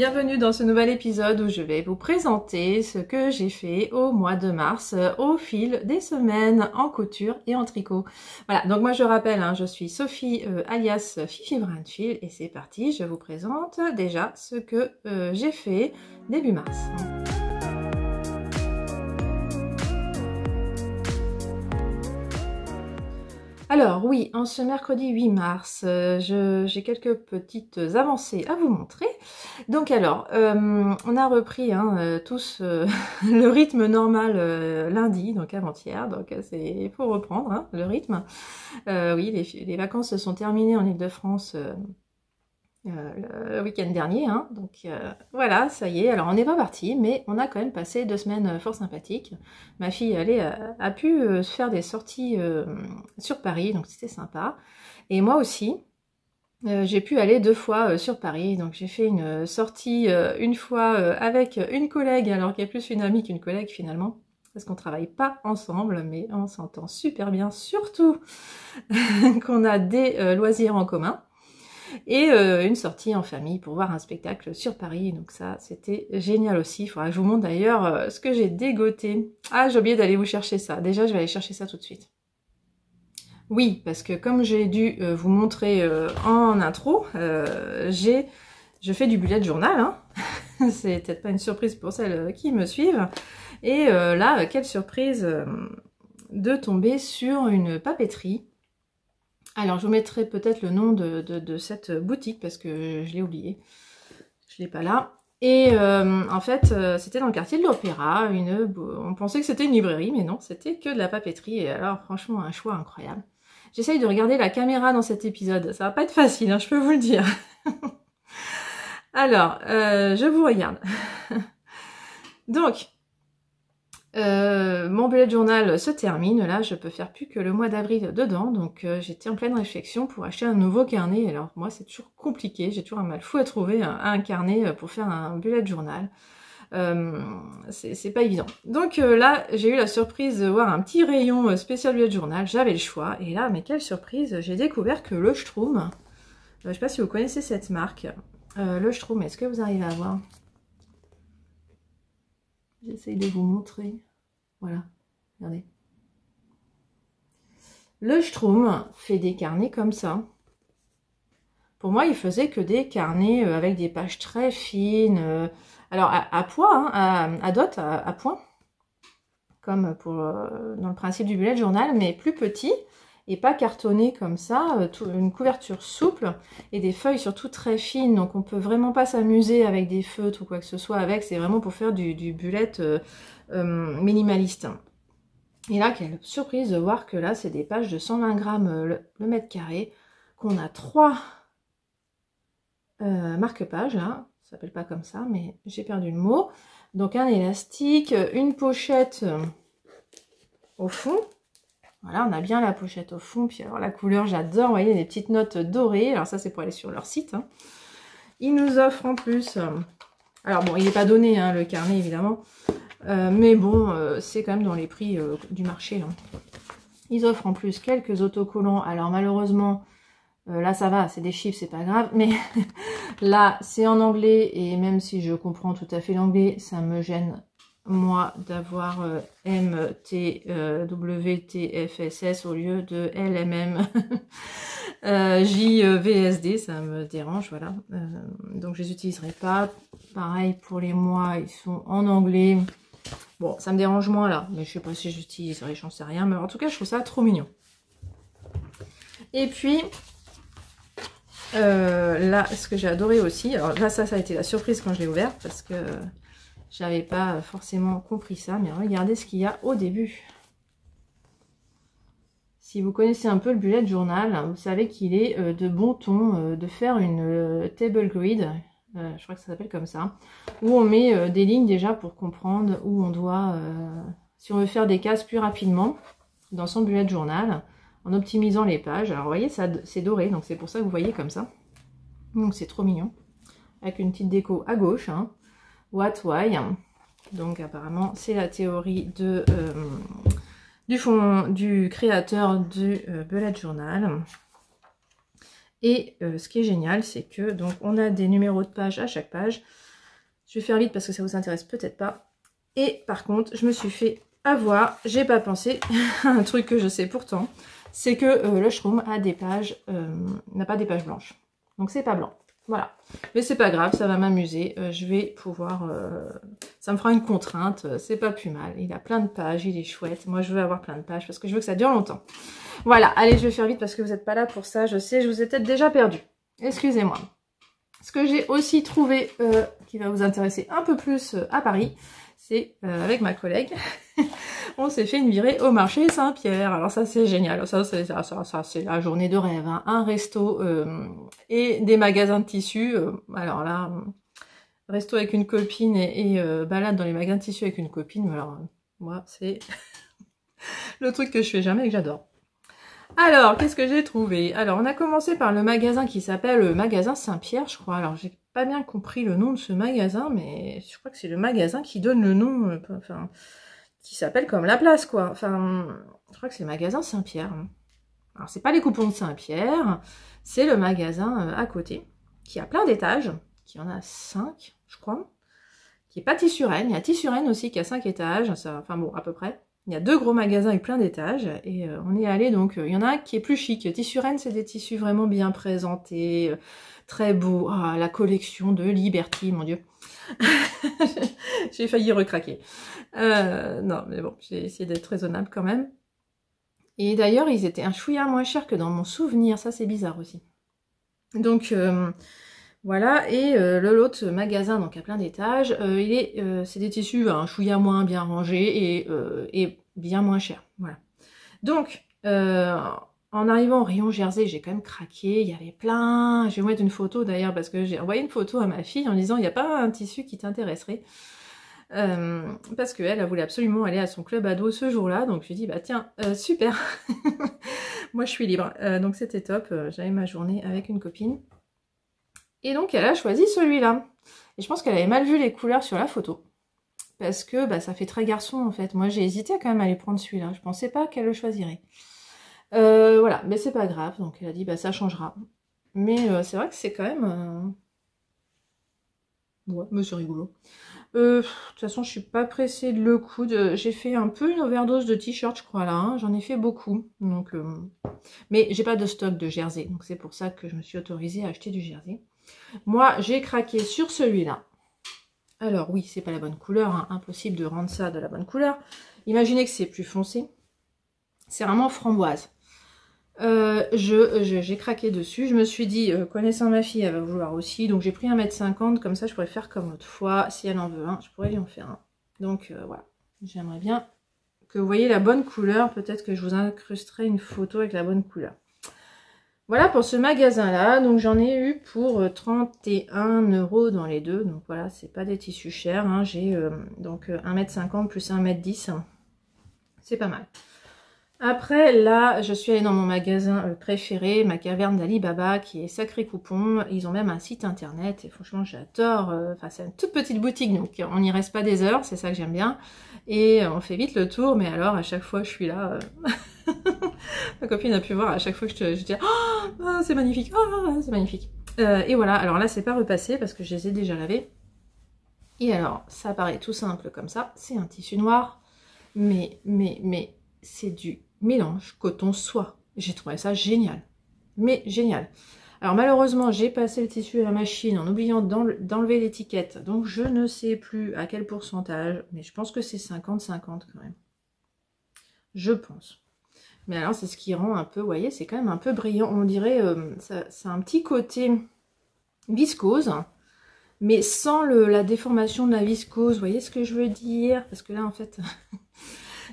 Bienvenue dans ce nouvel épisode où je vais vous présenter ce que j'ai fait au mois de mars euh, au fil des semaines en couture et en tricot. Voilà, donc moi je rappelle, hein, je suis Sophie euh, alias Fifi Brandfield et c'est parti, je vous présente déjà ce que euh, j'ai fait début mars. Alors oui, en ce mercredi 8 mars, euh, j'ai quelques petites avancées à vous montrer. Donc alors, euh, on a repris hein, euh, tous le rythme normal lundi, donc avant-hier, donc c'est faut reprendre hein, le rythme. oui, les, les, vacances se sont terminées en Ile-de-France euh, le week-end dernier. Hein. Donc euh, voilà, ça y est. Alors on n'est pas parti, mais on a quand même passé deux semaines euh, fort sympathiques. Ma fille, elle a, pu se faire des sorties sur Paris, donc c'était sympa. Et moi aussi, j'ai pu aller deux fois sur Paris. Donc j'ai fait une sortie une fois avec une collègue, alors qu'il y a plus une amie qu'une collègue finalement. Parce qu'on travaille pas ensemble, mais on s'entend super bien, surtout qu'on a des loisirs en commun et euh, une sortie en famille pour voir un spectacle sur Paris. Donc ça, c'était génial aussi. Il faudra que je vous montre d'ailleurs euh, ce que j'ai dégoté. Ah, j'ai oublié d'aller vous chercher ça. Déjà, je vais aller chercher ça tout de suite. Oui, parce que comme j'ai dû euh, vous montrer en intro, j'ai, je fais du bullet journal. Hein. C'est peut-être pas une surprise pour celles qui me suivent. Et là, quelle surprise de tomber sur une papeterie alors, je vous mettrai peut-être le nom de, cette boutique parce que je l'ai oublié. Je ne l'ai pas là. Et euh, en fait, euh, c'était dans le quartier de l'Opéra. On pensait que c'était une librairie, mais non, c'était que de la papeterie. Et alors, franchement, un choix incroyable. J'essaye de regarder la caméra dans cet épisode. Ça va pas être facile, hein, je peux vous le dire. alors, euh, je vous regarde. Donc, euh, mon bullet journal se termine, là je peux faire plus que le mois d'avril dedans, donc euh, j'étais en pleine réflexion pour acheter un nouveau carnet. Alors moi c'est toujours compliqué, j'ai toujours un mal fou à trouver un, carnet euh, pour faire un bullet journal. c'est pas évident. Donc là j'ai eu la surprise de voir un petit rayon spécial bullet journal, j'avais le choix, et là mais quelle surprise, j'ai découvert que le Stroom, je sais pas si vous connaissez cette marque, le Stroom, est-ce que vous arrivez à voir? J'essaye de vous montrer. Voilà, regardez. Le Schtroumpf fait des carnets comme ça. Pour moi, il faisait que des carnets euh, avec des pages très fines. Euh, alors, à, poids, hein, à, dot, à, point. Comme pour, euh, dans le principe du bullet journal, mais plus petit et pas cartonné comme ça, euh, une couverture souple et des feuilles surtout très fines, donc on peut vraiment pas s'amuser avec des feutres ou quoi que ce soit avec, c'est vraiment pour faire du, bullet euh, euh, minimaliste. Et là, quelle surprise de voir que là, c'est des pages de 120 grammes le, mètre carré, qu'on a trois marque-pages, là, ça s'appelle pas comme ça, mais j'ai perdu le mot. Donc un élastique, une pochette au fond, voilà, on a bien la pochette au fond. Puis alors la couleur, j'adore. Vous voyez, des petites notes dorées. Alors ça, c'est pour aller sur leur site. Hein. Ils nous offrent en plus... Euh, alors bon, il n'est pas donné, hein, le carnet, évidemment. Euh, mais bon, euh, c'est quand même dans les prix du marché. Ils offrent en plus quelques autocollants. Alors malheureusement, là ça va, c'est des chiffres, c'est pas grave. Mais là, c'est en anglais. Et même si je comprends tout à fait l'anglais, ça me gêne moi d'avoir euh, M, T, euh, W, T, F, S, S au lieu de L, M, M, euh, J, V, S, D, ça me dérange, voilà. donc je les utiliserai pas. Pareil pour les mois, ils sont en anglais. Bon, ça me dérange moins là, mais je sais pas si j'utiliserai, j'en sais rien. Mais en tout cas, je trouve ça trop mignon. Et puis, là, ce que j'ai adoré aussi, alors là, ça, ça a été la surprise quand je l'ai ouvert, parce que j'avais pas forcément compris ça, mais regardez ce qu'il y a au début. Si vous connaissez un peu le bullet journal, vous savez qu'il est euh, de bon ton euh, de faire une euh, table grid, je crois que ça s'appelle comme ça, où on met des lignes déjà pour comprendre où on doit, si on veut faire des cases plus rapidement dans son bullet journal, en optimisant les pages. Alors vous voyez, c'est doré, donc c'est pour ça que vous voyez comme ça. Donc c'est trop mignon. Avec une petite déco à gauche, hein. What Why? Donc apparemment c'est la théorie euh, du, fond, du créateur du euh, bullet journal. Et euh, ce qui est génial, c'est que donc on a des numéros de page à chaque page. Je vais faire vite parce que ça vous intéresse peut-être pas. Et par contre, je me suis fait avoir, j'ai pas pensé un truc que je sais pourtant, c'est que le shroom a des pages, n'a pas des pages blanches. Donc c'est pas blanc. Voilà. Mais c'est pas grave, ça va m'amuser. Euh, je vais pouvoir... ça me fera une contrainte, c'est pas plus mal. Il a plein de pages, il est chouette. Moi, je veux avoir plein de pages parce que je veux que ça dure longtemps. Voilà, allez, je vais faire vite parce que vous n'êtes pas là pour ça. Je sais, je vous ai peut-être déjà perdu. Excusez-moi. Ce que j'ai aussi trouvé qui va vous intéresser un peu plus à Paris, c'est avec ma collègue. on s'est fait une virée au marché Saint-Pierre. Alors ça c'est génial, ça c'est la journée de rêve. Hein. Un resto euh, et des magasins de tissus. Euh, alors là, resto avec une copine et, euh, balade dans les magasins de tissus avec une copine. Alors moi c'est le truc que je fais jamais et que j'adore. Alors, qu'est-ce que j'ai trouvé? Alors, on a commencé par le magasin qui s'appelle le magasin Saint-Pierre, je crois. Alors, j'ai pas bien compris le nom de ce magasin, mais je crois que c'est le magasin qui donne le nom. Enfin, qui s'appelle comme la place, quoi. Enfin, je crois que c'est le magasin Saint-Pierre. Alors, c'est pas les coupons de Saint-Pierre, c'est le magasin euh, à côté, qui a plein d'étages, qui en a cinq, je crois, qui est pas Tissurène. Il y a Tissurène aussi qui a cinq étages, ça, enfin bon, à peu près. Il y a deux gros magasins avec plein d'étages, et euh, on est allé, donc, euh, il y en a un qui est plus chic. Tissurène, c'est des tissus vraiment bien présentés, très beaux. Ah, la collection de Liberty, mon Dieu. j'ai failli recraquer. Euh, non, mais bon, j'ai essayé d'être raisonnable quand même. Et d'ailleurs, ils étaient un chouïa moins cher que dans mon souvenir. Ça, c'est bizarre aussi. Donc, euh, voilà. Et euh, le l'autre magasin, donc à plein d'étages, c'est des tissus un chouïa moins bien rangés et, et bien moins cher. Voilà. Donc, en arrivant au rayon Jersey, j'ai quand même craqué. Il y avait plein. Je vais vous mettre une photo d'ailleurs parce que j'ai envoyé une photo à ma fille en disant il n'y a pas un tissu qui t'intéresserait. Euh, parce qu'elle a voulu absolument aller à son club ado ce jour-là. Donc je lui ai dit bah tiens, euh, super. Moi je suis libre. Euh, donc c'était top. J'avais ma journée avec une copine. Et donc elle a choisi celui-là. Et je pense qu'elle avait mal vu les couleurs sur la photo. Parce que bah, ça fait très garçon en fait. Moi j'ai hésité quand même à aller prendre celui-là. Je pensais pas qu'elle le choisirait. Euh, voilà, mais c'est pas grave. Donc elle a dit, bah ça changera. Mais euh, c'est vrai que c'est quand même... Euh, ouais, mais c'est rigolo. de toute façon, je suis pas pressée de le coudre. J'ai fait un peu une overdose de t-shirt, je crois, là. Hein. J'en ai fait beaucoup. Donc, Mais j'ai pas de stock de jersey. Donc c'est pour ça que je me suis autorisée à acheter du jersey. Moi, j'ai craqué sur celui-là. Alors oui, c'est pas la bonne couleur. Hein. Impossible de rendre ça de la bonne couleur. Imaginez que c'est plus foncé. C'est vraiment framboise. Euh, je j'ai craqué dessus. Je me suis dit, euh, connaissant ma fille, elle va vouloir aussi. Donc j'ai pris 1m50, comme ça je pourrais faire comme l'autre fois. Si elle en veut un, je pourrais lui en faire un. Donc euh, voilà, j'aimerais bien que vous voyez la bonne couleur. Peut-être que je vous incrusterai une photo avec la bonne couleur. Voilà pour ce magasin-là. Donc j'en ai eu pour 31 euros dans les deux. Donc voilà, c'est pas des tissus chers. Hein. J'ai donc 1m50 plus 1m10. C'est pas mal. Après, là, je suis allée dans mon magasin euh, préféré, ma caverne d'Alibaba, qui est Sacré Coupon. Ils ont même un site internet, et franchement, j'adore. Euh, enfin, c'est une toute petite boutique, donc on n'y reste pas des heures, c'est ça que j'aime bien. Et euh, on fait vite le tour, mais alors, à chaque fois, je suis là... ma copine a pu voir, à chaque fois que je, je dis « Oh, c'est magnifique Oh, c'est magnifique !» Et voilà, alors là, c'est pas repassé, parce que je les ai déjà lavés. Et alors, ça paraît tout simple comme ça. C'est un tissu noir, mais, mais, mais, c'est du mélange coton-soie. J'ai trouvé ça génial. Mais génial. Alors malheureusement, j'ai passé le tissu à la machine en oubliant d'enlever l'étiquette. Donc je ne sais plus à quel pourcentage. Mais je pense que c'est 50-50 quand même. Je pense. Mais alors c'est ce qui rend un peu, vous voyez, c'est quand même un peu brillant. On dirait, euh, un petit côté viscose. Mais sans la déformation de la viscose. Vous voyez ce que je veux dire? Parce que là en fait...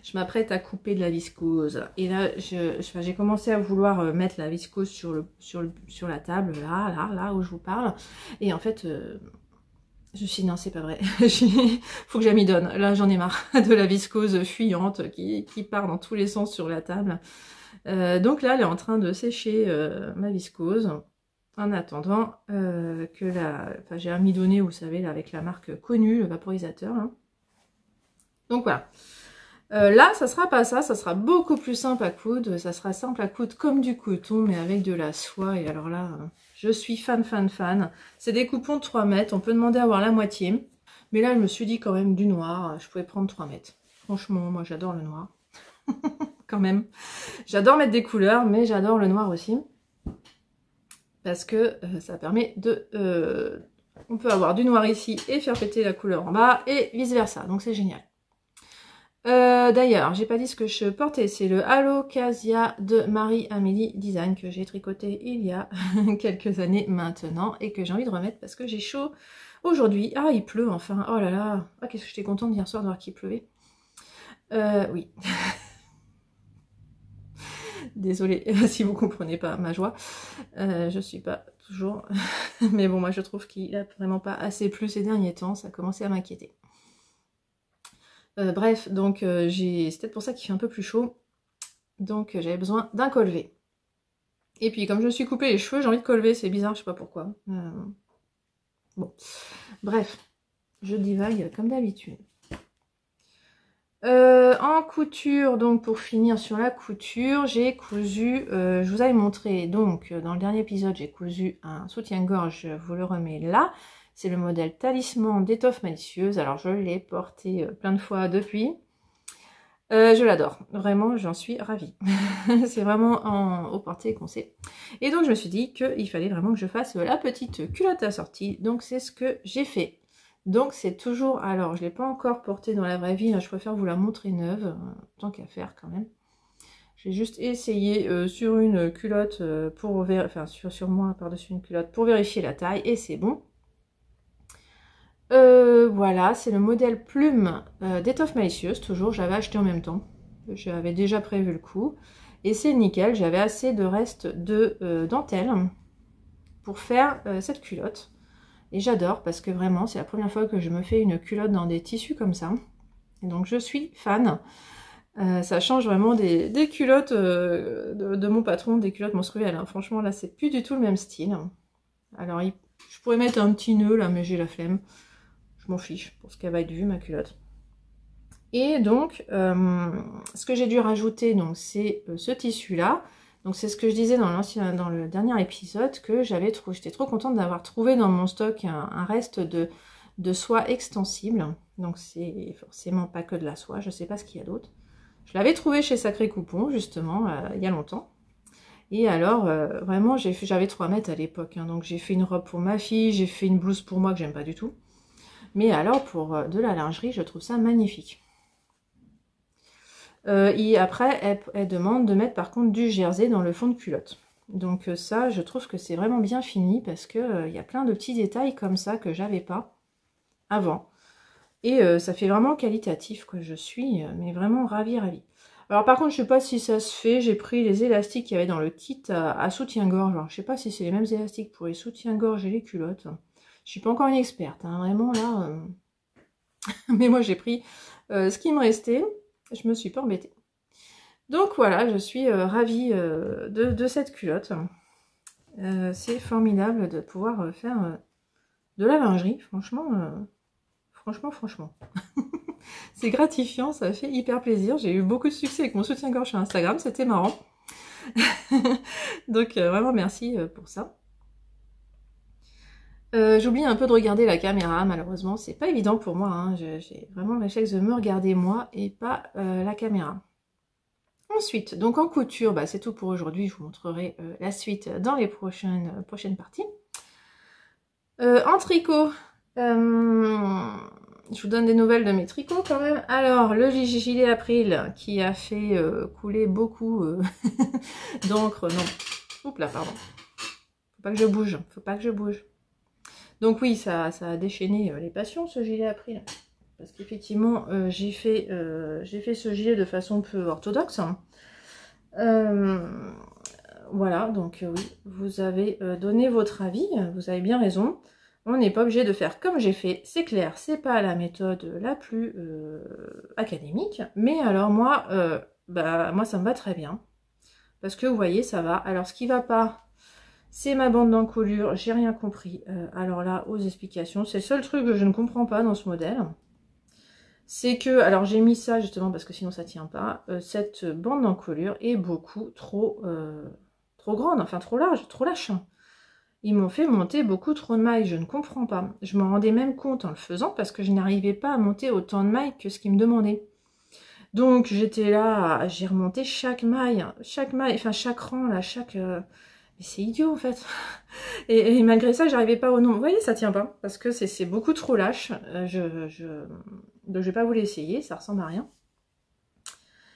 je m'apprête à couper de la viscose. Et là, j'ai commencé à vouloir euh, mettre la viscose sur, la table, là, là, là où je vous parle. Et en fait, euh, je me suis dit, non, c'est pas vrai. faut que j'y donne. Là, j'en ai marre de la viscose fuyante qui, part dans tous les sens sur la table. Euh, donc là, elle est en train de sécher ma viscose en attendant que la... Enfin, j'ai amidonné, vous savez, là, avec la marque connue, le vaporisateur. Donc voilà. Euh, là, ça sera pas ça, ça sera beaucoup plus simple à coudre, ça sera simple à coudre comme du coton, mais avec de la soie, et alors là, je suis fan, fan, fan. C'est des coupons de 3 mètres, on peut demander à avoir la moitié. Mais là, je me suis dit quand même du noir, je pouvais prendre 3 mètres. Franchement, moi j'adore le noir. quand même. J'adore mettre des couleurs, mais j'adore le noir aussi. Parce que euh, ça permet de... Euh, on peut avoir du noir ici et faire péter la couleur en bas, et vice versa. Donc c'est génial. Euh, d'ailleurs, j'ai pas dit ce que je portais, c'est le Alocasia de Marie-Amélie Design que j'ai tricoté il y a quelques années maintenant et que j'ai envie de remettre parce que j'ai chaud aujourd'hui. Ah, il pleut enfin, oh là là, ah, qu'est-ce que j'étais contente hier soir de voir qu'il pleuvait. Euh, oui. Désolée si vous comprenez pas ma joie. Euh, je suis pas toujours... Mais bon, moi je trouve qu'il a vraiment pas assez plu ces derniers temps, ça a commencé à m'inquiéter. Euh, bref, donc euh, c'est peut-être pour ça qu'il fait un peu plus chaud. Donc euh, j'avais besoin d'un colvé. Et puis comme je me suis coupé les cheveux, j'ai envie de colver, c'est bizarre, je sais pas pourquoi. Bref, je divague comme d'habitude. en couture, donc pour finir sur la couture, j'ai cousu, je vous avais montré, donc dans le dernier épisode, j'ai cousu un soutien-gorge, je vous le remets là. C'est le modèle Talisman d'étoffe malicieuse. Alors je l'ai porté euh, plein de fois depuis. Euh, je l'adore, vraiment j'en suis ravie. c'est vraiment en, au porté qu'on sait. Et donc je me suis dit qu'il fallait vraiment que je fasse la petite culotte assortie. Donc c'est ce que j'ai fait. Donc c'est toujours, alors je ne l'ai pas encore portée dans la vraie vie, hein, je préfère vous la montrer neuve, euh, tant qu'à faire quand même. J'ai juste essayé sur une culotte pour enfin sur, sur moi par-dessus une culotte pour vérifier la taille et c'est bon. Euh, voilà, c'est le modèle plume euh, d'étoffe malicieuse, toujours, j'avais acheté en même temps. J'avais déjà prévu le coup. Et c'est nickel, j'avais assez de reste de euh, dentelle pour faire cette culotte. Et j'adore parce que vraiment, c'est la première fois que je me fais une culotte dans des tissus comme ça. Et donc je suis fan. ça change vraiment des, culottes de, mon patron, des culottes menstruelles. Hein. Franchement, là, c'est plus du tout le même style. Alors, je pourrais mettre un petit nœud là, mais j'ai la flemme m'en fiche pour ce qu'elle va être vue ma culotte. Et donc, euh, ce que j'ai dû rajouter, donc c'est euh, ce tissu-là. Donc c'est ce que je disais dans, dans le dernier épisode, que j'avais trop, j'étais trop contente d'avoir trouvé dans mon stock un, reste de, de, soie extensible. Donc c'est forcément pas que de la soie, je sais pas ce qu'il y a d'autre. Je l'avais trouvé chez Sacré Coupon, justement, euh, il y a longtemps. Et alors, vraiment, j'avais 3 mètres à l'époque. Hein. donc j'ai fait une robe pour ma fille, j'ai fait une blouse pour moi que j'aime pas du tout. Mais alors, pour euh, de la lingerie, je trouve ça magnifique. Euh, et après, elle, demande de mettre par contre du jersey dans le fond de culotte. Donc euh, ça, je trouve que c'est vraiment bien fini parce qu'il y a plein de petits détails comme ça que j'avais pas avant. Et ça fait vraiment qualitatif, que Je suis mais vraiment ravie, ravie. Alors par contre, je sais pas si ça se fait. J'ai pris les élastiques qu'il y avait dans le kit à, soutien-gorge. Alors je sais pas si c'est les mêmes élastiques pour les soutiens-gorge et les culottes. Je suis pas encore une experte, hein, vraiment là. Euh. Mais moi j'ai pris euh, ce qui me restait. Je me suis pas embêtée. Donc voilà, je suis euh, ravie de, cette culotte. c'est formidable de pouvoir faire de la lingerie, franchement, franchement, franchement. c'est gratifiant, ça fait hyper plaisir. J'ai eu beaucoup de succès avec mon soutien-gorge sur Instagram, c'était marrant. Donc vraiment merci pour ça. Euh, j'oublie un peu de regarder la caméra, malheureusement, c'est pas évident pour moi. Hein. J'ai vraiment le réflexe de me regarder moi et pas euh, la caméra. Ensuite, donc en couture, bah, c'est tout pour aujourd'hui. Je vous montrerai euh, la suite dans les prochaines, prochaines parties. en tricot, je vous donne des nouvelles de mes tricots quand même. Alors, le gilet April qui a fait couler beaucoup d'encre. Non, oups là, pardon. Faut pas que je bouge, faut pas que je bouge. Donc oui, ça, a déchaîné euh, les passions, ce gilet. Là. Parce qu'effectivement, euh, j'ai fait, euh, ce gilet de façon peu orthodoxe. Voilà, donc oui, vous avez donné votre avis, vous avez bien raison. On n'est pas obligé de faire comme j'ai fait, c'est clair, c'est pas la méthode la plus académique. Mais alors moi, bah, moi ça me va très bien. Parce que vous voyez, ça va. Alors ce qui va pas, c'est ma bande d'encolure, j'ai rien compris. Euh, alors là, aux explications, c'est le seul truc que je ne comprends pas dans ce modèle. C'est que, alors j'ai mis ça justement parce que sinon ça tient pas, euh, cette bande d'encolure est beaucoup trop, euh, trop grande, enfin trop large, trop lâche. ils m'ont fait monter beaucoup trop de mailles. Je ne comprends pas. Je m'en rendais même compte en le faisant parce que je n'arrivais pas à monter autant de mailles que ce qu'ils me demandaient. Donc j'étais là, j'ai remonté chaque maille, chaque maille, enfin chaque rang là, chaque... Mais c'est idiot en fait. Et, malgré ça, j'arrivais pas au nombre. Vous voyez, ça tient pas parce que c'est beaucoup trop lâche. Euh, je, je, donc je vais pas vous l'essayer, ça ressemble à rien.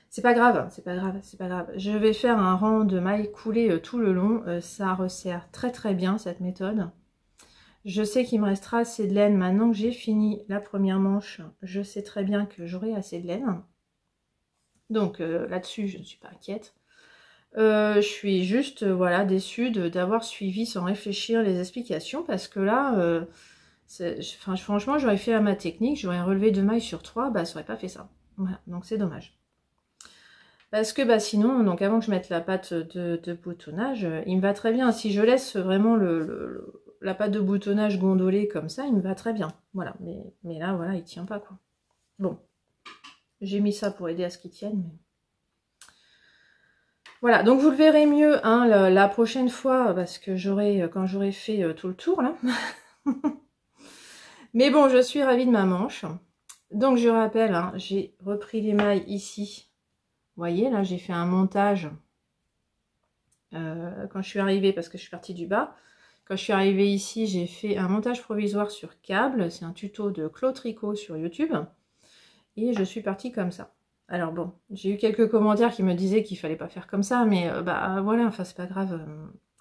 C'est pas grave, c'est pas grave, c'est pas grave. Je vais faire un rang de mailles coulées euh, tout le long. Euh, ça resserre très très bien cette méthode. Je sais qu'il me restera assez de laine. Maintenant que j'ai fini la première manche, je sais très bien que j'aurai assez de laine. Donc là-dessus, je ne suis pas inquiète. Je suis juste voilà déçue d'avoir suivi sans réfléchir les explications parce que là, franchement, j'aurais fait à ma technique, j'aurais relevé deux mailles sur trois, bah ça aurait pas fait ça. Donc c'est dommage. Parce que bah, sinon, donc avant que je mette la pâte de, boutonnage, euh, il me va très bien. Si je laisse vraiment la pâte de boutonnage gondoler comme ça, il me va très bien. Voilà, mais, là, voilà, il tient pas, quoi. Bon, j'ai mis ça pour aider à ce qu'il tienne. Voilà, donc vous le verrez mieux hein, la, prochaine fois, parce que j'aurai, quand j'aurai fait euh, tout le tour, là. mais bon, je suis ravie de ma manche. Donc je rappelle, hein, j'ai repris les mailles ici voyez, là, j'ai fait un montage euh, quand je suis arrivée, parce que je suis partie du bas. Quand je suis arrivée ici, j'ai fait un montage provisoire sur câble. C'est un tuto de Claude Tricot sur YouTube. Et je suis partie comme ça. Alors bon, j'ai eu quelques commentaires qui me disaient qu'il fallait pas faire comme ça, mais euh, bah voilà, enfin c'est pas grave.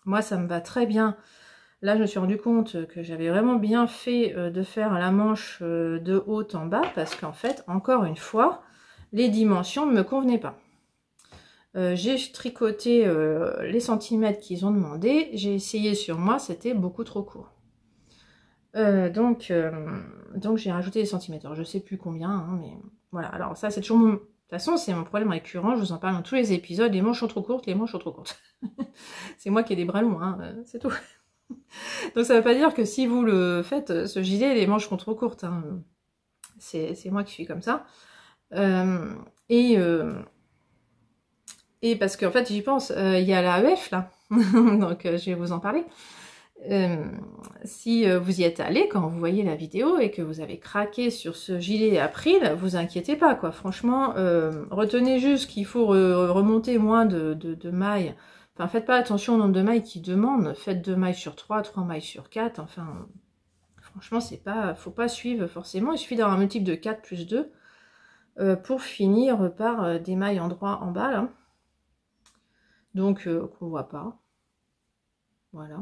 Moi, ça me va très bien. Là, je me suis rendu compte que j'avais vraiment bien fait euh, de faire la manche de haut en bas, parce qu'en fait, encore une fois, les dimensions ne me convenaient pas. Euh, j'ai tricoté euh, les centimètres qu'ils ont demandé. J'ai essayé sur moi, c'était beaucoup trop court. Euh, donc, j'ai rajouté les centimètres. Alors, je sais plus combien, hein, mais voilà. Alors ça, c'est toujours mon... De toute façon, c'est mon problème récurrent. Je vous en parle dans tous les épisodes. Les manches sont trop courtes, les manches sont trop courtes. c'est moi qui ai des bras longs, hein, c'est tout. donc ça ne veut pas dire que si vous le faites, ce gilet, les manches sont trop courtes. Hein. C'est moi qui suis comme ça. et et parce qu'en fait, j'y pense, euh, il y a la EF là, donc euh, je vais vous en parler. Euh, si vous y êtes allé quand vous voyez la vidéo et que vous avez craqué sur ce gilet April, vous inquiétez pas quoi. Franchement, retenez juste qu'il faut remonter moins de, mailles. Enfin, faites pas attention au nombre de mailles qui demandent. Faites deux mailles sur 3, trois mailles sur 4. Enfin, franchement, c'est pas, faut pas suivre forcément. Il suffit d'avoir un multiple de 4 plus 2 pour finir par des mailles en droit en bas là donc euh, qu'on voit pas. Voilà.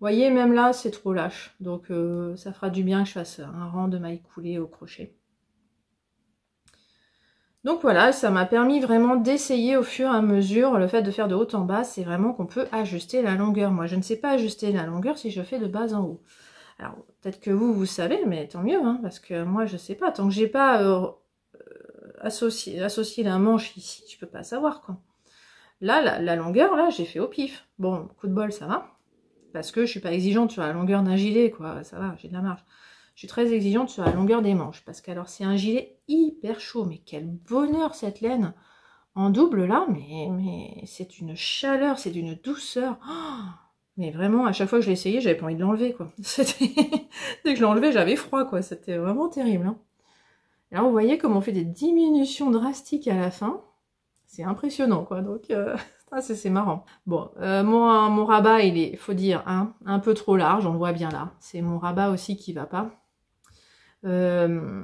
Voyez, même là, c'est trop lâche. Donc, euh, ça fera du bien que je fasse un rang de mailles coulées au crochet. Donc voilà, ça m'a permis vraiment d'essayer au fur et à mesure. Le fait de faire de haut en bas, c'est vraiment qu'on peut ajuster la longueur. Moi, je ne sais pas ajuster la longueur si je fais de bas en haut. Alors, peut-être que vous, vous savez, mais tant mieux, hein, parce que moi, je sais pas. Tant que j'ai pas euh, associé, associé la manche ici, je peux pas savoir, quoi. Là, la, longueur, là, j'ai fait au pif. Bon, coup de bol, ça va. Parce que je suis pas exigeante sur la longueur d'un gilet, quoi. Ça va, j'ai de la marge. Je suis très exigeante sur la longueur des manches. Parce que alors, c'est un gilet hyper chaud. Mais quel bonheur, cette laine en double, là. Mais, c'est une chaleur, c'est d'une douceur. Oh, mais vraiment, à chaque fois que je l'ai essayé, j'avais pas envie de l'enlever, quoi. Dès que je l'enlevais, j'avais froid, quoi. C'était vraiment terrible. Hein. là, vous voyez comme on fait des diminutions drastiques à la fin c'est impressionnant quoi donc euh, c'est marrant. Bon euh, mon, rabat il est faut dire hein, un peu trop large on le voit bien là. C'est mon rabat aussi qui va pas. Euh,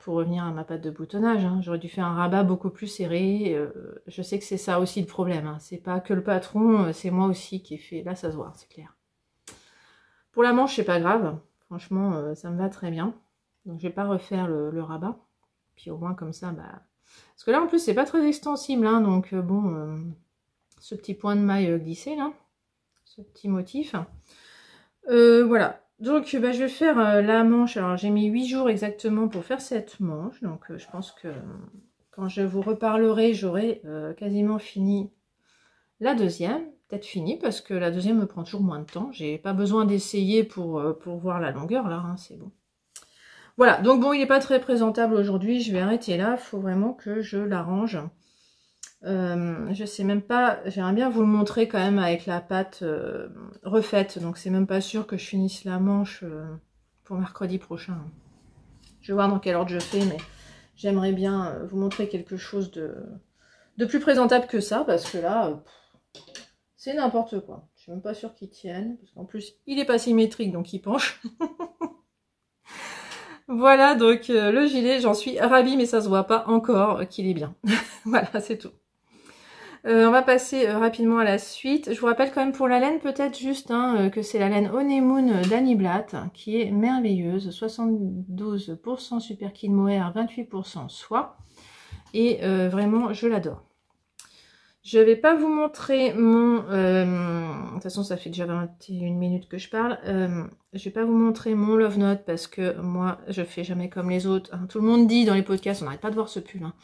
pour revenir à ma pâte de boutonnage hein, j'aurais dû faire un rabat beaucoup plus serré je sais que c'est ça aussi le problème hein. c'est pas que le patron c'est moi aussi qui ai fait là ça se voit c'est clair. Pour la manche c'est pas grave. Franchement ça me va très bien. Donc je vais pas refaire le, le rabat. Puis au moins comme ça bah parce que là, en plus, c'est pas très extensible, hein, donc euh, bon, euh, ce petit point de maille euh, glissé, là, ce petit motif. voilà, donc bah, je vais faire la manche, alors j'ai mis 8 jours exactement pour faire cette manche, donc je pense que quand je vous reparlerai, j'aurai quasiment fini la deuxième, peut-être fini, parce que la deuxième me prend toujours moins de temps, j'ai pas besoin d'essayer pour, pour voir la longueur, là, hein, c'est bon. Voilà, donc bon, il n'est pas très présentable aujourd'hui, je vais arrêter là, il faut vraiment que je l'arrange. Euh, je sais même pas, j'aimerais bien vous le montrer quand même avec la pâte euh, refaite. Donc c'est même pas sûr que je finisse la manche euh, pour mercredi prochain. Je vais voir dans quel ordre je fais, mais j'aimerais bien vous montrer quelque chose de, plus présentable que ça, parce que là, c'est n'importe quoi. Je suis même pas sûre qu'il tienne, parce qu'en plus, il est pas symétrique, donc il penche. voilà, donc le gilet, j'en suis ravie, mais ça se voit pas encore qu'il est bien. voilà, c'est tout. Euh, on va passer euh, rapidement à la suite. Je vous rappelle quand même pour la laine, peut-être juste hein, euh, que c'est la laine Honeymoon d'Annie Blatt, qui est merveilleuse. 72% super mohair, 28% soie. Et vraiment, je l'adore. Je vais pas vous montrer mon... de toute façon, ça fait déjà 21 minutes que je parle. Euh, je vais pas vous montrer mon Love Note parce que moi, je fais jamais comme les autres. Hein. Tout le monde dit dans les podcasts, on n'arrête pas de voir ce pull. Hein.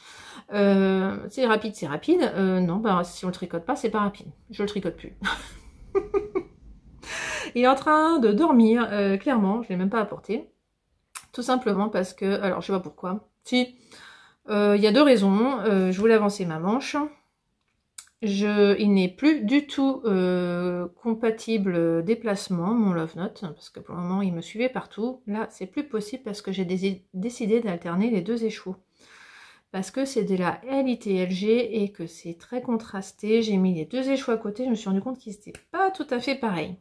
Euh, c'est rapide, c'est rapide. Euh, non, bah, si on le tricote pas, c'est pas rapide. Je le tricote plus. Il est en train de dormir, clairement. Je l'ai même pas apporté. Tout simplement parce que... Alors, je sais pas pourquoi. Si, il y a deux raisons. je voulais avancer ma manche il n'est plus du tout euh, compatible déplacement, mon Love Note, parce que pour le moment, il me suivait partout. Là, c'est plus possible parce que j'ai décidé d'alterner les deux échos. Parce que c'est de la LITLG et que c'est très contrasté. J'ai mis les deux échos à côté, je me suis rendu compte qu'ils n'étaient pas tout à fait pareils.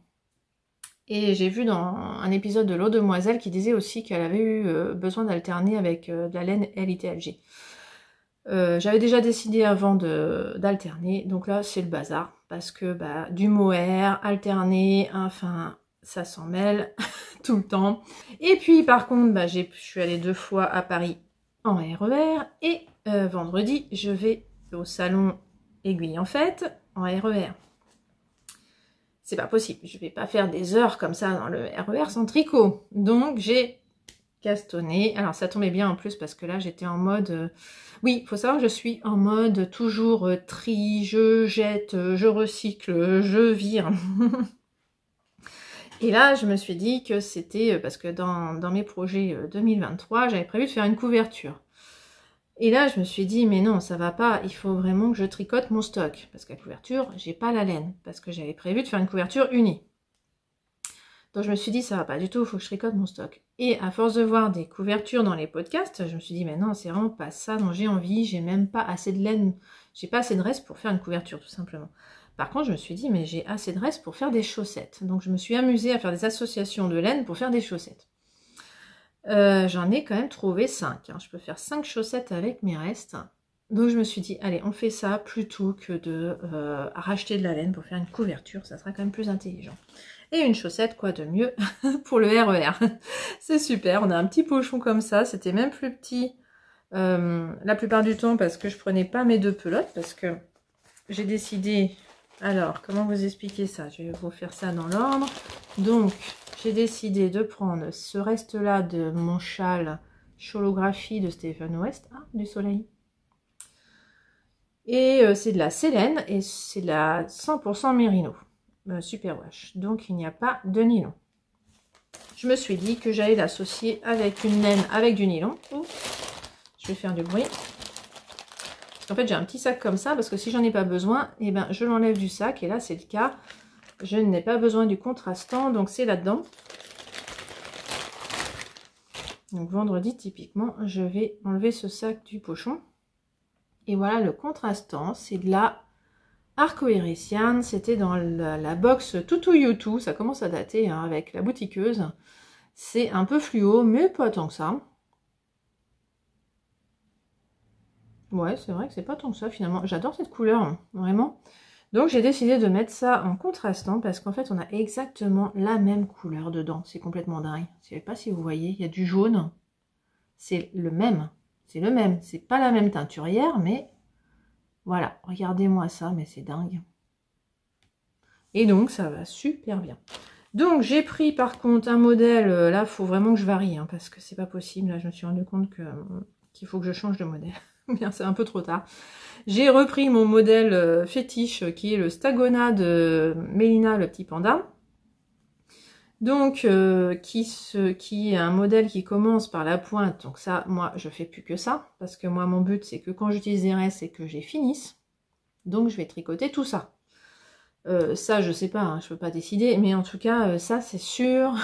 Et j'ai vu dans un épisode de L'eau demoiselle qui disait aussi qu'elle avait eu euh, besoin d'alterner avec euh, de la laine LITLG. Euh, j'avais déjà décidé avant d'alterner, donc là c'est le bazar, parce que bah, du mohair, alterner, enfin ça s'en mêle tout le temps. Et puis par contre, bah, je suis allée deux fois à Paris en RER, e et euh, vendredi je vais au salon Aiguille en Fête en RER. C'est pas possible, je vais pas faire des heures comme ça dans le RER sans tricot. Donc j'ai castonné, alors ça tombait bien en plus parce que là j'étais en mode... Euh, oui, il faut savoir je suis en mode toujours euh, tri, je jette, euh, je recycle, je vire. Et là, je me suis dit que c'était, parce que dans, mes projets 2023, j'avais prévu de faire une couverture. Et là, je me suis dit, mais non, ça va pas, il faut vraiment que je tricote mon stock. Parce qu'à couverture, j'ai pas la laine, parce que j'avais prévu de faire une couverture unie. Donc je me suis dit, ça va pas du tout, il faut que je tricote mon stock. Et à force de voir des couvertures dans les podcasts, je me suis dit, mais non, c'est vraiment pas ça dont j'ai envie, j'ai même pas assez de laine, j'ai pas assez de reste pour faire une couverture, tout simplement. Par contre, je me suis dit, mais j'ai assez de reste pour faire des chaussettes. Donc je me suis amusée à faire des associations de laine pour faire des chaussettes. Euh, j'en ai quand même trouvé 5. Hein. Je peux faire 5 chaussettes avec mes restes. Donc je me suis dit, allez, on fait ça plutôt que de euh, racheter de la laine pour faire une couverture. Ça sera quand même plus intelligent. Et une chaussette, quoi de mieux, pour le RER. E c'est super, on a un petit pochon comme ça, c'était même plus petit euh, la plupart du temps parce que je prenais pas mes deux pelotes, parce que j'ai décidé... Alors, comment vous expliquer ça? Je vais vous faire ça dans l'ordre. Donc, j'ai décidé de prendre ce reste-là de mon châle Cholographie de Stephen West, ah, du soleil. Et euh, c'est de la Sélène et c'est de la 100% Mérino. Euh, super wash. Donc il n'y a pas de nylon. Je me suis dit que j'allais l'associer avec une laine avec du nylon. je vais faire du bruit. En fait, j'ai un petit sac comme ça parce que si j'en ai pas besoin, eh ben, je l'enlève du sac. Et là, c'est le cas. Je n'ai pas besoin du contrastant, donc c'est là-dedans. Donc vendredi, typiquement, je vais enlever ce sac du pochon. Et voilà le contrastant, c'est de la Arcoérician, c'était dans la, box Toutou YouTube, ça commence à dater hein, avec la boutiqueuse. C'est un peu fluo, mais pas tant que ça. Ouais, c'est vrai que c'est pas tant que ça finalement. J'adore cette couleur, vraiment. Donc j'ai décidé de mettre ça en contrastant parce qu'en fait on a exactement la même couleur dedans. C'est complètement dingue. Je sais pas si vous voyez, il y a du jaune. C'est le même. C'est le même. C'est pas la même teinturière, mais voilà, regardez-moi ça, mais c'est dingue. Et donc, ça va super bien. Donc, j'ai pris par contre un modèle, euh, là, il faut vraiment que je varie, hein, parce que c'est pas possible. Là, je me suis rendu compte euh, qu'il faut que je change de modèle. Bien, c'est un peu trop tard. J'ai repris mon modèle euh, fétiche, qui est le Stagona de Mélina, le petit panda. Donc, qui, se, qui est un modèle qui commence par la pointe. Donc ça, moi, je fais plus que ça. Parce que moi, mon but, c'est que quand j'utilise des restes, c'est que j'ai finisse. Donc je vais tricoter tout ça. Euh, ça, je sais pas, hein, je peux pas décider, mais en tout cas, euh, ça c'est sûr.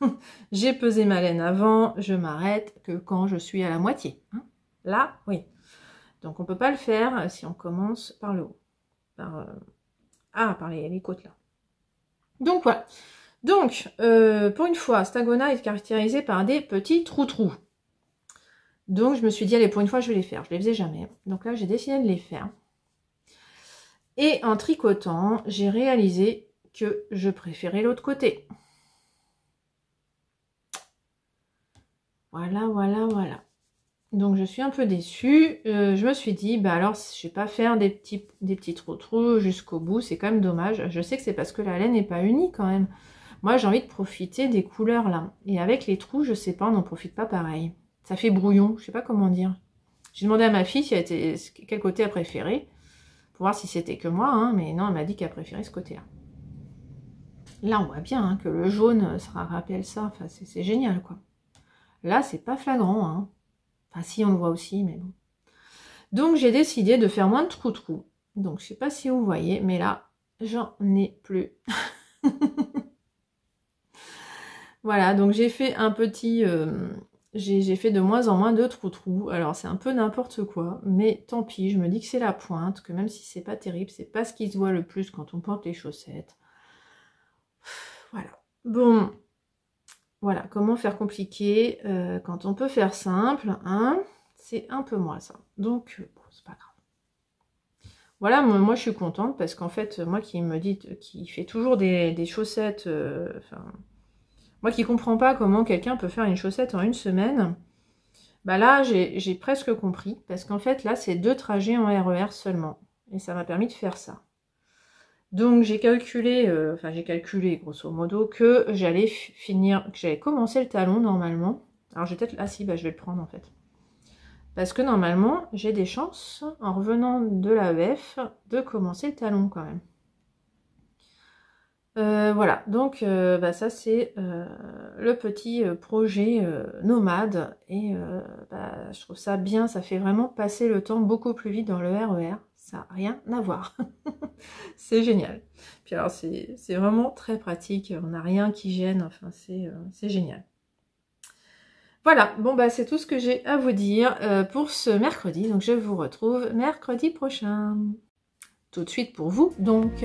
J'ai pesé ma laine avant, je m'arrête que quand je suis à la moitié. Hein. Là, oui. Donc on peut pas le faire si on commence par le haut. Par, ah, par les, les, côtes là. Donc voilà. Donc, pour une fois, Stagona est caractérisé par des petits trous-trous. Donc je me suis dit, allez, pour une fois, je vais les faire. Je les faisais jamais. Donc là, j'ai décidé de les faire. Et en tricotant, j'ai réalisé que je préférais l'autre côté. Voilà, voilà, voilà. Donc je suis un peu déçue. Euh, je me suis dit, bah alors je vais pas faire des petits, des petits trous trous jusqu'au bout. C'est quand même dommage. Je sais que c'est parce que la laine n'est pas unie quand même. Moi j'ai envie de profiter des couleurs là. Et avec les trous, je sais pas, on n'en profite pas pareil. Ça fait brouillon, je sais pas comment dire. J'ai demandé à ma fille si elle était, quel côté elle préférait, pour voir si c'était que moi, hein, mais non, elle m'a dit qu'elle préférait ce côté-là. Là, on voit bien hein, que le jaune, ça rappelle ça, enfin, c'est génial, quoi. Là, c'est pas flagrant, hein. Enfin, si, on le voit aussi, mais bon. Donc, j'ai décidé de faire moins de trous-trous. Donc, je sais pas si vous voyez, mais là, j'en ai plus. voilà, donc j'ai fait un petit, euh, j'ai fait de moins en moins de trous-trous. Alors c'est un peu n'importe quoi, mais tant pis, je me dis que c'est la pointe, que même si c'est pas terrible, c'est pas ce qui se voit le plus quand on porte les chaussettes. Voilà. Bon, voilà, comment faire compliqué euh, quand on peut faire simple, hein? C'est un peu moi ça. Donc, bon, c'est pas grave. Voilà, moi, je suis contente parce qu'en fait, moi qui me dit, qui fait toujours des, chaussettes, euh, moi qui comprends pas comment quelqu'un peut faire une chaussette en une semaine, bah là j'ai presque compris, parce qu'en fait là c'est deux trajets en RER e seulement, et ça m'a permis de faire ça. Donc j'ai calculé, euh, enfin j'ai calculé grosso modo que j'allais finir, que j'allais commencer le talon normalement. Alors j'ai peut-être, ah si, bah je vais le prendre en fait. Parce que normalement j'ai des chances, en revenant de la VF, de commencer le talon quand même. Euh, voilà, donc euh, bah, ça c'est euh, le petit projet nomade. Et bah, je trouve ça bien, ça fait vraiment passer le temps beaucoup plus vite dans le RER, e ça n'a rien à voir, c'est génial. Puis alors c'est vraiment très pratique, on n'a rien qui gêne, enfin c'est génial. Voilà, bon bah c'est tout ce que j'ai à vous dire pour ce mercredi, donc je vous retrouve mercredi prochain. Tout de suite pour vous donc.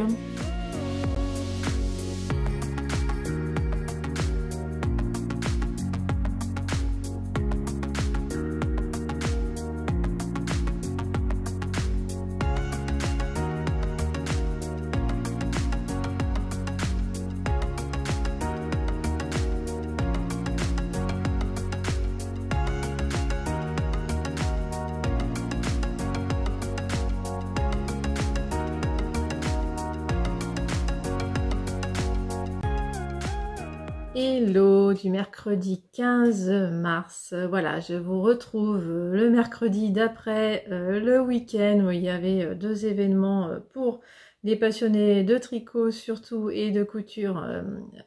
Mercredi 15 mars. Voilà, je vous retrouve le mercredi d'après euh, le week-end où il y avait euh, deux événements euh, pour les passionnés de tricot surtout et de couture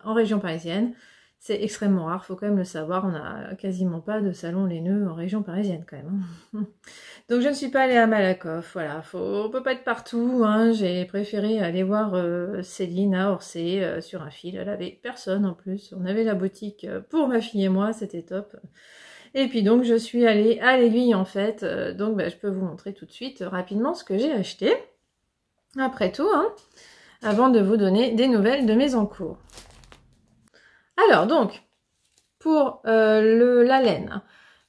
en région parisienne. C'est extrêmement rare, faut quand même le savoir, on n'a quasiment pas de salon laineux en région parisienne quand même. Hein. Donc je ne suis pas allée à Malakoff, voilà, faut, on peut pas être partout, hein. j'ai préféré aller voir euh, Céline à Orsay euh, sur un fil, elle avait personne en plus, on avait la boutique euh, pour ma fille et moi, c'était top. Et puis donc je suis allée à l'aiguille en fait, donc bah, je peux vous montrer tout de suite rapidement ce que j'ai acheté, après tout, hein, avant de vous donner des nouvelles de mes encours. Alors donc, pour euh, la laine,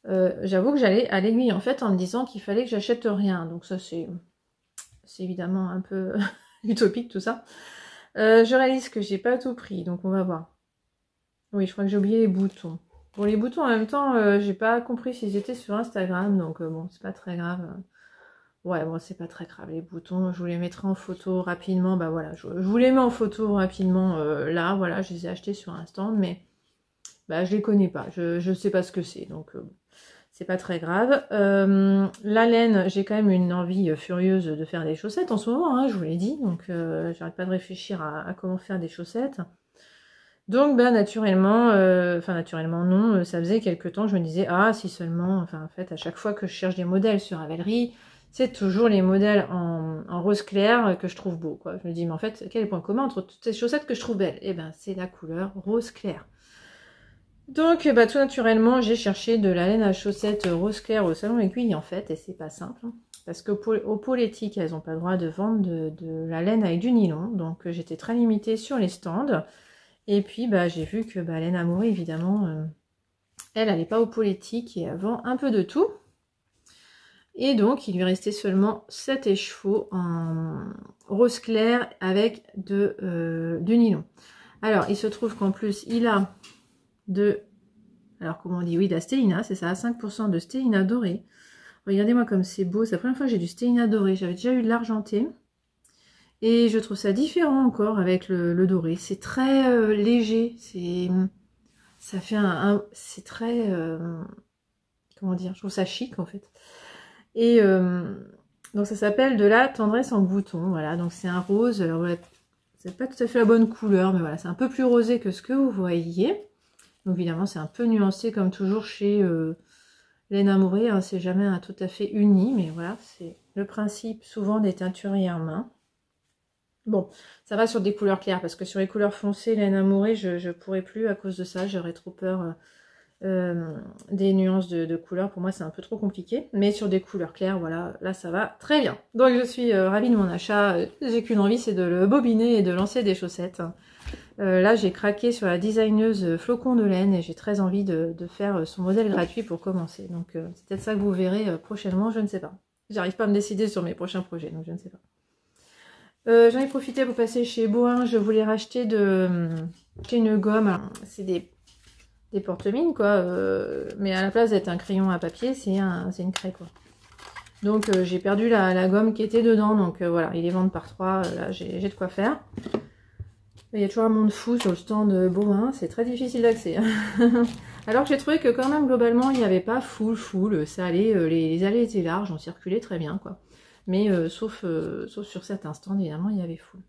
euh, j'avoue que j'allais à l'aiguille en fait en me disant qu'il fallait que j'achète rien. Donc ça c'est évidemment un peu utopique tout ça. Euh, je réalise que j'ai pas tout pris, donc on va voir. Oui, je crois que j'ai oublié les boutons. Pour les boutons en même temps, j'ai pas compris s'ils étaient sur Instagram, donc bon, c'est pas très grave. Ouais, bon, c'est pas très grave, les boutons, je vous les mettrai en photo rapidement, bah voilà, je, vous les mets en photo rapidement euh, là, voilà, je les ai achetés sur un stand, mais bah je les connais pas, je, je sais pas ce que c'est, donc euh, c'est pas très grave. Euh, la laine, j'ai quand même une envie furieuse de faire des chaussettes en ce moment, hein, je vous l'ai dit, donc j'arrête pas de réfléchir à, comment faire des chaussettes. Donc, ben, naturellement, enfin, naturellement, non, ça faisait quelques temps, je me disais, ah, si seulement, enfin, en fait, à chaque fois que je cherche des modèles sur Avelry, c'est toujours les modèles en, rose clair que je trouve beau. Quoi. Je me dis, mais en fait, quel est le point commun entre toutes ces chaussettes que je trouve belles? Eh ben, c'est la couleur rose clair. Donc, bah, tout naturellement, j'ai cherché de la laine à chaussettes rose clair au salon aiguille, en fait, et c'est pas simple. Hein. parce qu'au pôle éthique, elles n'ont pas le droit de vendre de, la laine avec du nylon. Donc, j'étais très limitée sur les stands. Et puis, bah, j'ai vu que bah, Laine Amoureux, évidemment, euh, elle, elle pas au pôle éthique et elle vend un peu de tout. Et donc, il lui restait seulement 7 écheveaux en rose clair avec de, euh, du nylon. Alors, il se trouve qu'en plus, il a de... Alors, comment on dit Oui, de la stélina, c'est ça, 5% de stélina dorée. Regardez-moi comme c'est beau. C'est la première fois que j'ai du stélina doré. J'avais déjà eu de l'argenté. Et je trouve ça différent encore avec le, doré. C'est très euh, léger. C'est... Ça fait un... c'est très... Euh, comment dire Je trouve ça chic, en fait. Et euh, donc ça s'appelle de la tendresse en bouton. Voilà, donc c'est un rose. Alors c'est pas tout à fait la bonne couleur, mais voilà, c'est un peu plus rosé que ce que vous voyez. Donc évidemment, c'est un peu nuancé comme toujours chez euh, Laine Amourée. Hein, c'est jamais un tout à fait uni, mais voilà, c'est le principe souvent des teinturiers en main. Bon, ça va sur des couleurs claires, parce que sur les couleurs foncées, Laine Amourée, je ne pourrais plus à cause de ça. J'aurais trop peur... Euh, euh, des nuances de, couleurs, pour moi c'est un peu trop compliqué. Mais sur des couleurs claires, voilà, là ça va très bien. Donc je suis euh, ravie de mon achat. J'ai qu'une envie, c'est de le bobiner et de lancer des chaussettes. Euh, là j'ai craqué sur la designeuse flocon de laine et j'ai très envie de, faire son modèle gratuit pour commencer. Donc c'est peut-être ça que vous verrez prochainement, je ne sais pas. J'arrive pas à me décider sur mes prochains projets, donc je ne sais pas. J'en ai profité pour passer chez Boin, je voulais racheter de, une gomme. C'est des des porte-mines, quoi. Euh, mais à la place d'être un crayon à papier, c'est un, une craie, quoi. Donc euh, j'ai perdu la, gomme qui était dedans, donc euh, voilà, il est vendent par trois, là j'ai de quoi faire. Il y a toujours un monde fou sur le stand Beauvin, c'est très difficile d'accès. Hein. Alors que j'ai trouvé que quand même globalement il n'y avait pas full full, ça allait, les, allées étaient larges, on circulait très bien quoi. Mais sauf, sauf sur certains stands évidemment il y avait full.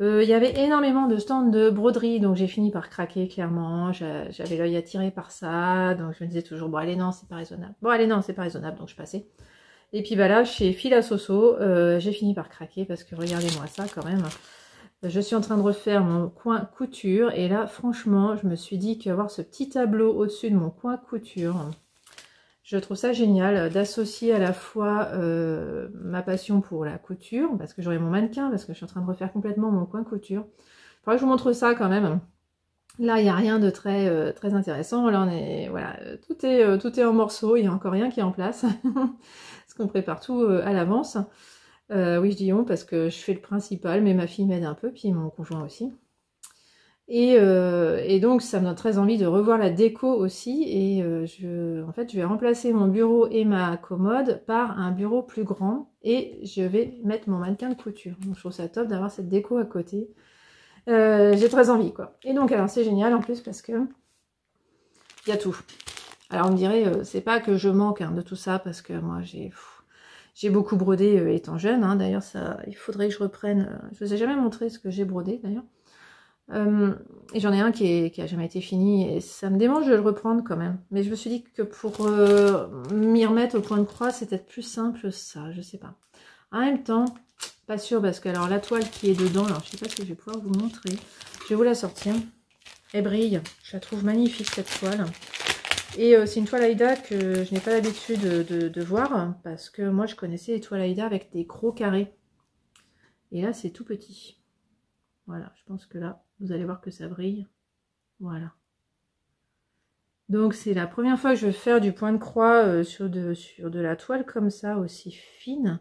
Euh, il y avait énormément de stands de broderie, donc j'ai fini par craquer clairement. J'avais l'œil attiré par ça, donc je me disais toujours bon allez non c'est pas raisonnable. Bon allez non c'est pas raisonnable, donc je passais. Et puis bah là chez Fila euh, j'ai fini par craquer parce que regardez-moi ça quand même. Je suis en train de refaire mon coin couture et là franchement je me suis dit qu'avoir ce petit tableau au-dessus de mon coin couture, je trouve ça génial d'associer à la fois euh, ma passion pour la couture, parce que j'aurai mon mannequin, parce que je suis en train de refaire complètement mon coin couture. Il que je vous montre ça quand même. Là, il n'y a rien de très, euh, très intéressant. Là, on est, voilà, tout est, euh, tout est en morceaux. Il n'y a encore rien qui est en place. parce qu'on prépare tout à l'avance. oui, je dis on parce que je fais le principal, mais ma fille m'aide un peu, puis mon conjoint aussi. Euh, et, donc ça me donne très envie de revoir la déco aussi et euh, je, en fait je vais remplacer mon bureau et ma commode par un bureau plus grand et je vais mettre mon mannequin de couture. Donc je trouve ça top d'avoir cette déco à côté. Euh, j'ai très envie quoi. Et donc alors c'est génial en plus parce que il y a tout. Alors on me dirait c'est pas que je manque hein, de tout ça parce que moi j'ai beaucoup brodé étant jeune. Hein. D'ailleurs il faudrait que je reprenne. je vous ai jamais montré ce que j'ai brodé d'ailleurs. Euh, et j'en ai un qui, est, a jamais été fini et ça me démange de le reprendre quand même. Mais je me suis dit que pour euh, m'y remettre au point de croix, c'était plus simple ça, je sais pas. En même temps, pas sûr parce que alors la toile qui est dedans, alors je sais pas si je vais pouvoir vous montrer. Je vais vous la sortir. Elle brille, je la trouve magnifique cette toile. Et euh, c'est une toile Aïda que je n'ai pas l'habitude de, de, voir parce que moi je connaissais les toiles Aïda avec des gros carrés. Et là c'est tout petit. Voilà, je pense que là, vous allez voir que ça brille. Voilà. Donc c'est la première fois que je vais faire du point de croix euh, sur, de, sur de la toile comme ça, aussi fine.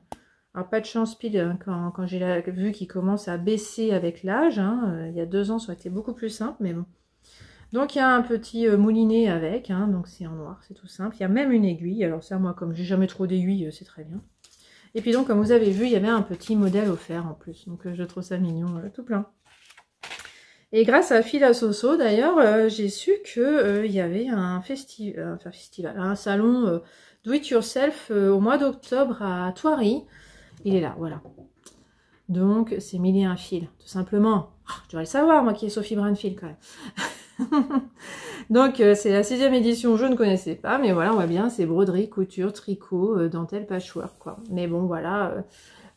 Alors pas de chance pile hein, quand, j'ai vu qu'il commence à baisser avec l'âge. Hein, euh, il y a deux ans ça aurait été beaucoup plus simple, mais bon. Donc il y a un petit euh, moulinet avec, hein, donc c'est en noir, c'est tout simple. Il y a même une aiguille, alors ça moi comme j'ai jamais trop d'aiguilles, c'est très bien. Et puis donc comme vous avez vu, il y avait un petit modèle offert en plus, donc je trouve ça mignon, tout plein. Et grâce à Fila Soso, d'ailleurs, euh, j'ai su qu'il euh, y avait un, festival, un salon euh, Do It Yourself au mois d'octobre à Thoiry. Il est là, voilà. Donc, c'est mille et un fil, tout simplement. Ah, je devrais le savoir, moi qui est Sophie Branfield, quand même. Donc c'est la sixième édition, je ne connaissais pas, mais voilà, on voit bien, c'est broderie, couture, tricot, dentelle, patchwork, quoi. Mais bon, voilà,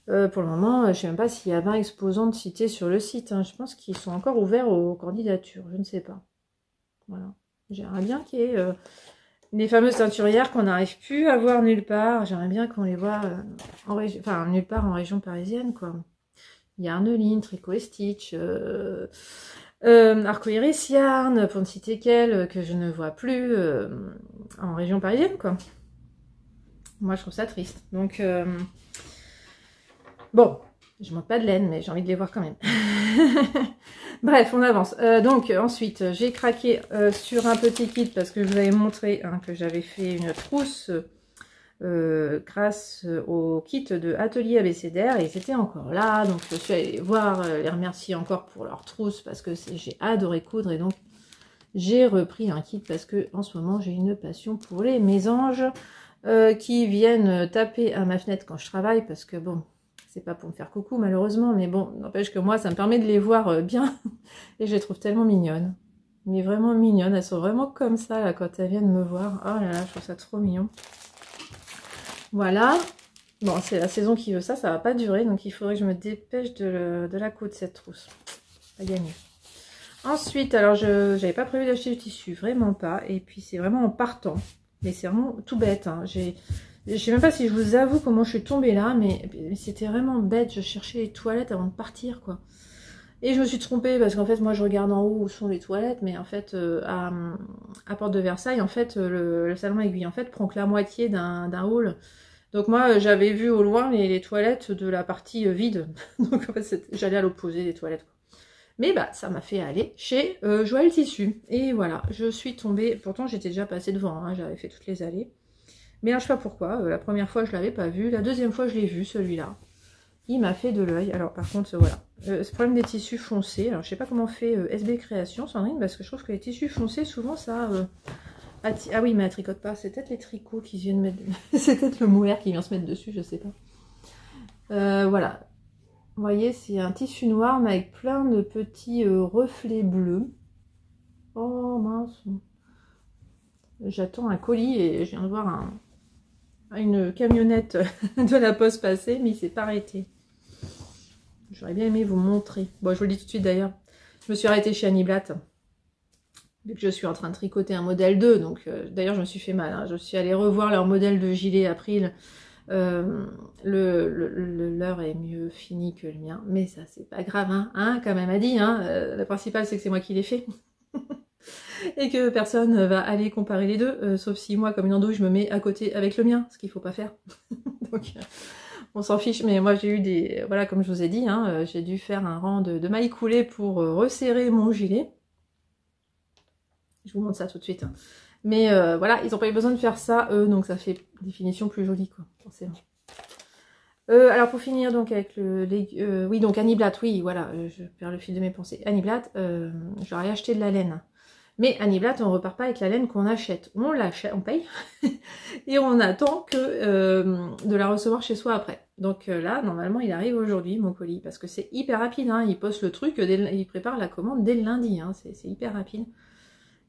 pour le moment, je sais même pas s'il y a 20 exposants de cités sur le site. Hein. Je pense qu'ils sont encore ouverts aux candidatures, je ne sais pas. Voilà. J'aimerais bien qu'il y ait les fameuses teinturières qu'on n'arrive plus à voir nulle part. J'aimerais bien qu'on les voit en région, enfin nulle part en région parisienne, quoi. Yarneline, Tricot et Stitch, euh, euh, Arcoiris Yarn, pour ne citer qu'elle, que je ne vois plus euh, en région parisienne, quoi. Moi, je trouve ça triste. Donc, bon, je manque pas de laine, mais j'ai envie de les voir quand même. Bref, on avance. donc, ensuite, j'ai craqué sur un petit kit parce que je vous avais montré hein, que j'avais fait une trousse euh, grâce au kit de Atelier ABCDR et ils étaient encore là donc je suis allée voir, euh, les remercier encore pour leur trousse parce que j'ai adoré coudre et donc j'ai repris un kit parce que en ce moment j'ai une passion pour les mésanges euh, qui viennent taper à ma fenêtre quand je travaille parce que bon c'est pas pour me faire coucou malheureusement mais bon n'empêche que moi ça me permet de les voir bien et je les trouve tellement mignonnes mais vraiment mignonnes elles sont vraiment comme ça là quand elles viennent me voir oh là là je trouve ça trop mignon voilà. Bon, c'est la saison qui veut ça, ça va pas durer, donc il faudrait que je me dépêche de, la de cette trousse. Pas gagner. Ensuite, alors je n'avais pas prévu d'acheter du tissu, vraiment pas. Et puis c'est vraiment en partant. Mais c'est vraiment tout bête. Hein. Je sais même pas si je vous avoue comment je suis tombée là, mais, c'était vraiment bête. Je cherchais les toilettes avant de partir, quoi. Et je me suis trompée parce qu'en fait, moi, je regarde en haut où sont les toilettes, mais en fait, euh, à, Porte de Versailles, en fait, le, salon aiguille, en fait, prend que la moitié d'un hall. Donc moi, j'avais vu au loin les, toilettes de la partie euh, vide. Donc en fait, j'allais à l'opposé des toilettes. Mais bah, ça m'a fait aller chez euh, Joël Tissu. Et voilà, je suis tombée... Pourtant, j'étais déjà passée devant, hein, j'avais fait toutes les allées. Mais je sais pas pourquoi. la première fois, je l'avais pas vu. La deuxième fois, je l'ai vu, celui-là il m'a fait de l'œil. Alors par contre, voilà, euh, ce problème des tissus foncés, alors je sais pas comment fait euh, SB Création, Sandrine, parce que je trouve que les tissus foncés, souvent ça... Euh, ah oui, mais elle tricote pas, c'est peut-être les tricots qui viennent mettre... c'est peut-être le mohair qui vient se mettre dessus, je sais pas. voilà, vous voyez, c'est un tissu noir, mais avec plein de petits reflets bleus. Oh mince J'attends un colis et je viens de voir un, une camionnette de la poste passer, mais il s'est pas arrêté. J'aurais bien aimé vous montrer. Bon, je vous le dis tout de suite d'ailleurs. Je me suis arrêtée chez Annie Blatt. Vu que je suis en train de tricoter un modèle 2. Donc, euh, d'ailleurs, je me suis fait mal. Hein. Je suis allée revoir leur modèle de gilet April. Euh, le, leur est mieux fini que le mien. Mais ça, c'est pas grave, hein, hein quand même a dit. Hein. Euh, la principale, c'est que c'est moi qui l'ai fait. Et que personne va aller comparer les deux, sauf si moi, comme une andouille, je me mets à côté avec le mien, ce qu'il faut pas faire. Donc, on s'en fiche, mais moi j'ai eu des... Voilà, comme je vous ai dit, hein, euh, j'ai dû faire un rang de, mailles coulées pour euh, resserrer mon gilet. Je vous montre ça tout de suite. Hein. Mais euh, voilà, ils n'ont pas eu besoin de faire ça, eux, donc ça fait des finitions plus jolies, quoi, forcément. alors pour finir donc avec le... oui, donc Annie Blatt, oui, voilà, je perds le fil de mes pensées. Annie Blatt, j'aurais acheté de la laine. Mais Annie Blatt, on repart pas avec la laine qu'on achète. On l'achète, on paye, et on attend que de la recevoir chez soi après. Donc euh, là, normalement, il arrive aujourd'hui, mon colis, parce que c'est hyper rapide. Hein. Il poste le truc, il prépare la commande dès le lundi. Hein. C'est hyper rapide.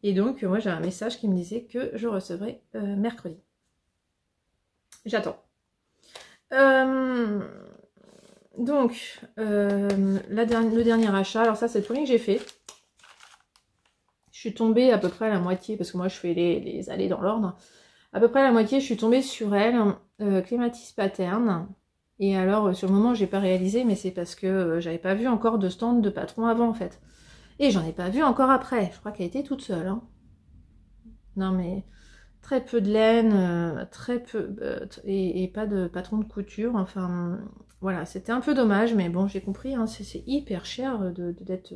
Et donc, moi, j'ai un message qui me disait que je recevrai euh, mercredi. J'attends. Euh, donc, le dernier achat, alors ça, c'est le premier que j'ai fait. Je suis tombée à peu près la moitié, parce que moi, je fais les, allées dans l'ordre. À peu près la moitié, je suis tombée sur elle, Clématis Pattern. Et alors, euh, sur le moment, j'ai pas réalisé, mais c'est parce que euh, j'avais pas vu encore de stand de patron avant, en fait. Et j'en ai pas vu encore après. Je crois qu'elle était toute seule. Hein. Non, mais très peu de laine, euh, très peu, et, pas de patron de couture. Enfin, voilà, c'était un peu dommage, mais bon, j'ai compris, hein, c'est hyper cher d'être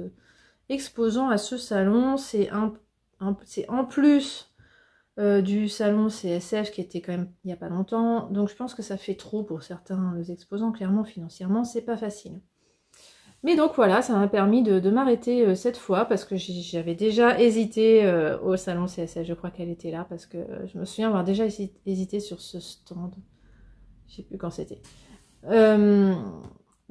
exposant à ce salon. C'est un, en plus euh, du salon CSF qui était quand même il n'y a pas longtemps. Donc je pense que ça fait trop pour certains exposants. Clairement, financièrement, c'est pas facile. Mais donc voilà, ça m'a permis de, m'arrêter euh, cette fois parce que j'avais déjà hésité euh, au salon CSF. Je crois qu'elle était là parce que je me souviens avoir déjà hésité sur ce stand. Je sais plus quand c'était.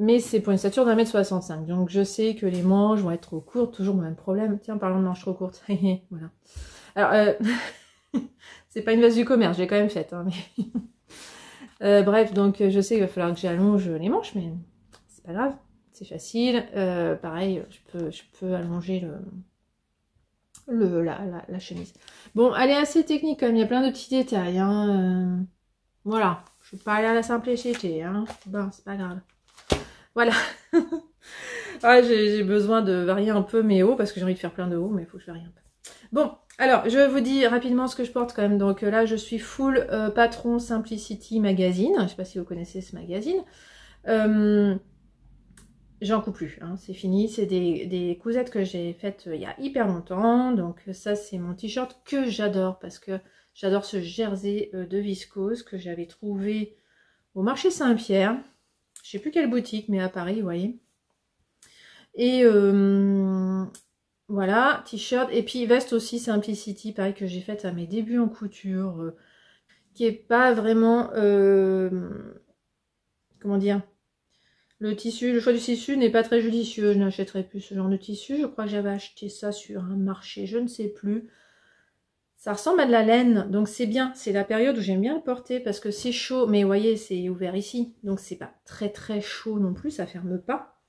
Mais c'est pour une stature d'un mètre 65. Donc je sais que les manches vont être trop courtes, toujours le même problème. Tiens, parlons de manches trop courtes. voilà. Alors, euh, c'est pas une veste du commerce, j'ai quand même faite. Hein, euh, bref, donc je sais qu'il va falloir que j'allonge les manches, mais c'est pas grave, c'est facile. Euh, pareil, je peux, je peux allonger le, le la, la, chemise. Bon, elle est assez technique quand même, il y a plein de petits détails. Hein. voilà, je vais pas aller à la simplicité. Hein. Bon, c'est pas grave. Voilà. ah, j'ai besoin de varier un peu mes hauts parce que j'ai envie de faire plein de hauts, mais il faut que je varie un peu. Bon, alors, je vous dis rapidement ce que je porte quand même. Donc là, je suis full euh, patron Simplicity Magazine. Je ne sais pas si vous connaissez ce magazine. Euh, j'en coupe plus, hein, c'est fini. C'est des, cousettes que j'ai faites euh, il y a hyper longtemps. Donc ça, c'est mon t-shirt que j'adore parce que j'adore ce jersey de viscose que j'avais trouvé au marché Saint-Pierre. Je sais plus quelle boutique, mais à Paris, vous voyez. Et euh, voilà, t-shirt. Et puis veste aussi Simplicity, pareil, que j'ai faite à mes débuts en couture. Euh, qui est pas vraiment... Euh, comment dire le tissu, le choix du tissu n'est pas très judicieux. Je n'achèterai plus ce genre de tissu. Je crois que j'avais acheté ça sur un marché, je ne sais plus. Ça ressemble à de la laine, donc c'est bien. C'est la période où j'aime bien le porter parce que c'est chaud. Mais vous voyez, c'est ouvert ici. Donc c'est pas très très chaud non plus, ça ferme pas.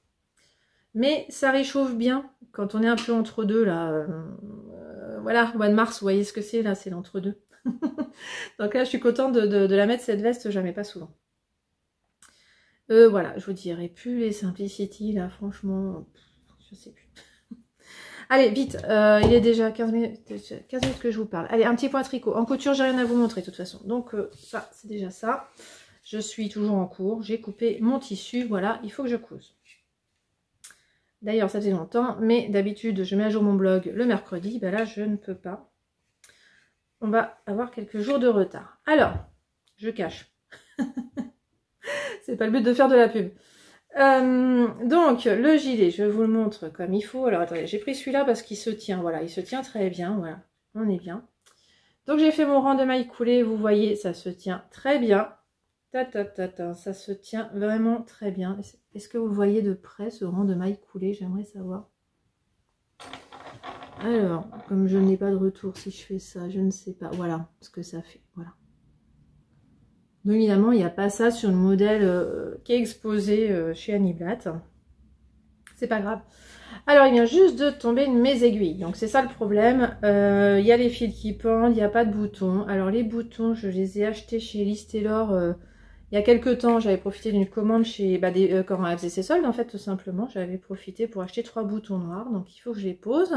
Mais ça réchauffe bien quand on est un peu entre deux là. Euh, voilà, mois de mars, vous voyez ce que c'est là, c'est l'entre-deux. donc là, je suis contente de, de, la mettre cette veste, jamais pas souvent. Euh, voilà, je vous dirai plus les Simplicity là, franchement, je sais plus. Allez, vite, euh, il est déjà 15 minutes, 15 minutes que je vous parle. Allez, un petit point tricot. En couture, j'ai rien à vous montrer de toute façon. Donc euh, ça, c'est déjà ça. Je suis toujours en cours. J'ai coupé mon tissu. Voilà, il faut que je couse. D'ailleurs, ça fait longtemps, mais d'habitude, je mets à jour mon blog le mercredi. Ben là, je ne peux pas. On va avoir quelques jours de retard. Alors, je cache. c'est pas le but de faire de la pub. Euh, donc, le gilet, je vous le montre comme il faut. Alors, attendez, j'ai pris celui-là parce qu'il se tient. Voilà, il se tient très bien. Voilà, on est bien. Donc, j'ai fait mon rang de mailles coulées. Vous voyez, ça se tient très bien. Ta, ta, ta, ta, ça se tient vraiment très bien. Est-ce que vous voyez de près, ce rang de mailles coulées J'aimerais savoir. Alors, comme je n'ai pas de retour si je fais ça, je ne sais pas. Voilà ce que ça fait. Voilà. Donc évidemment, il n'y a pas ça sur le modèle euh, qui est exposé euh, chez Annie Blatt. C'est pas grave. Alors, il vient juste de tomber mes aiguilles. Donc, c'est ça le problème. Euh, il y a les fils qui pendent, il n'y a pas de boutons. Alors, les boutons, je les ai achetés chez Listelor il y a quelques temps. J'avais profité d'une commande chez... Bah, des, quand elle faisait ses soldes, en fait, tout simplement. J'avais profité pour acheter trois boutons noirs. Donc, il faut que je les pose.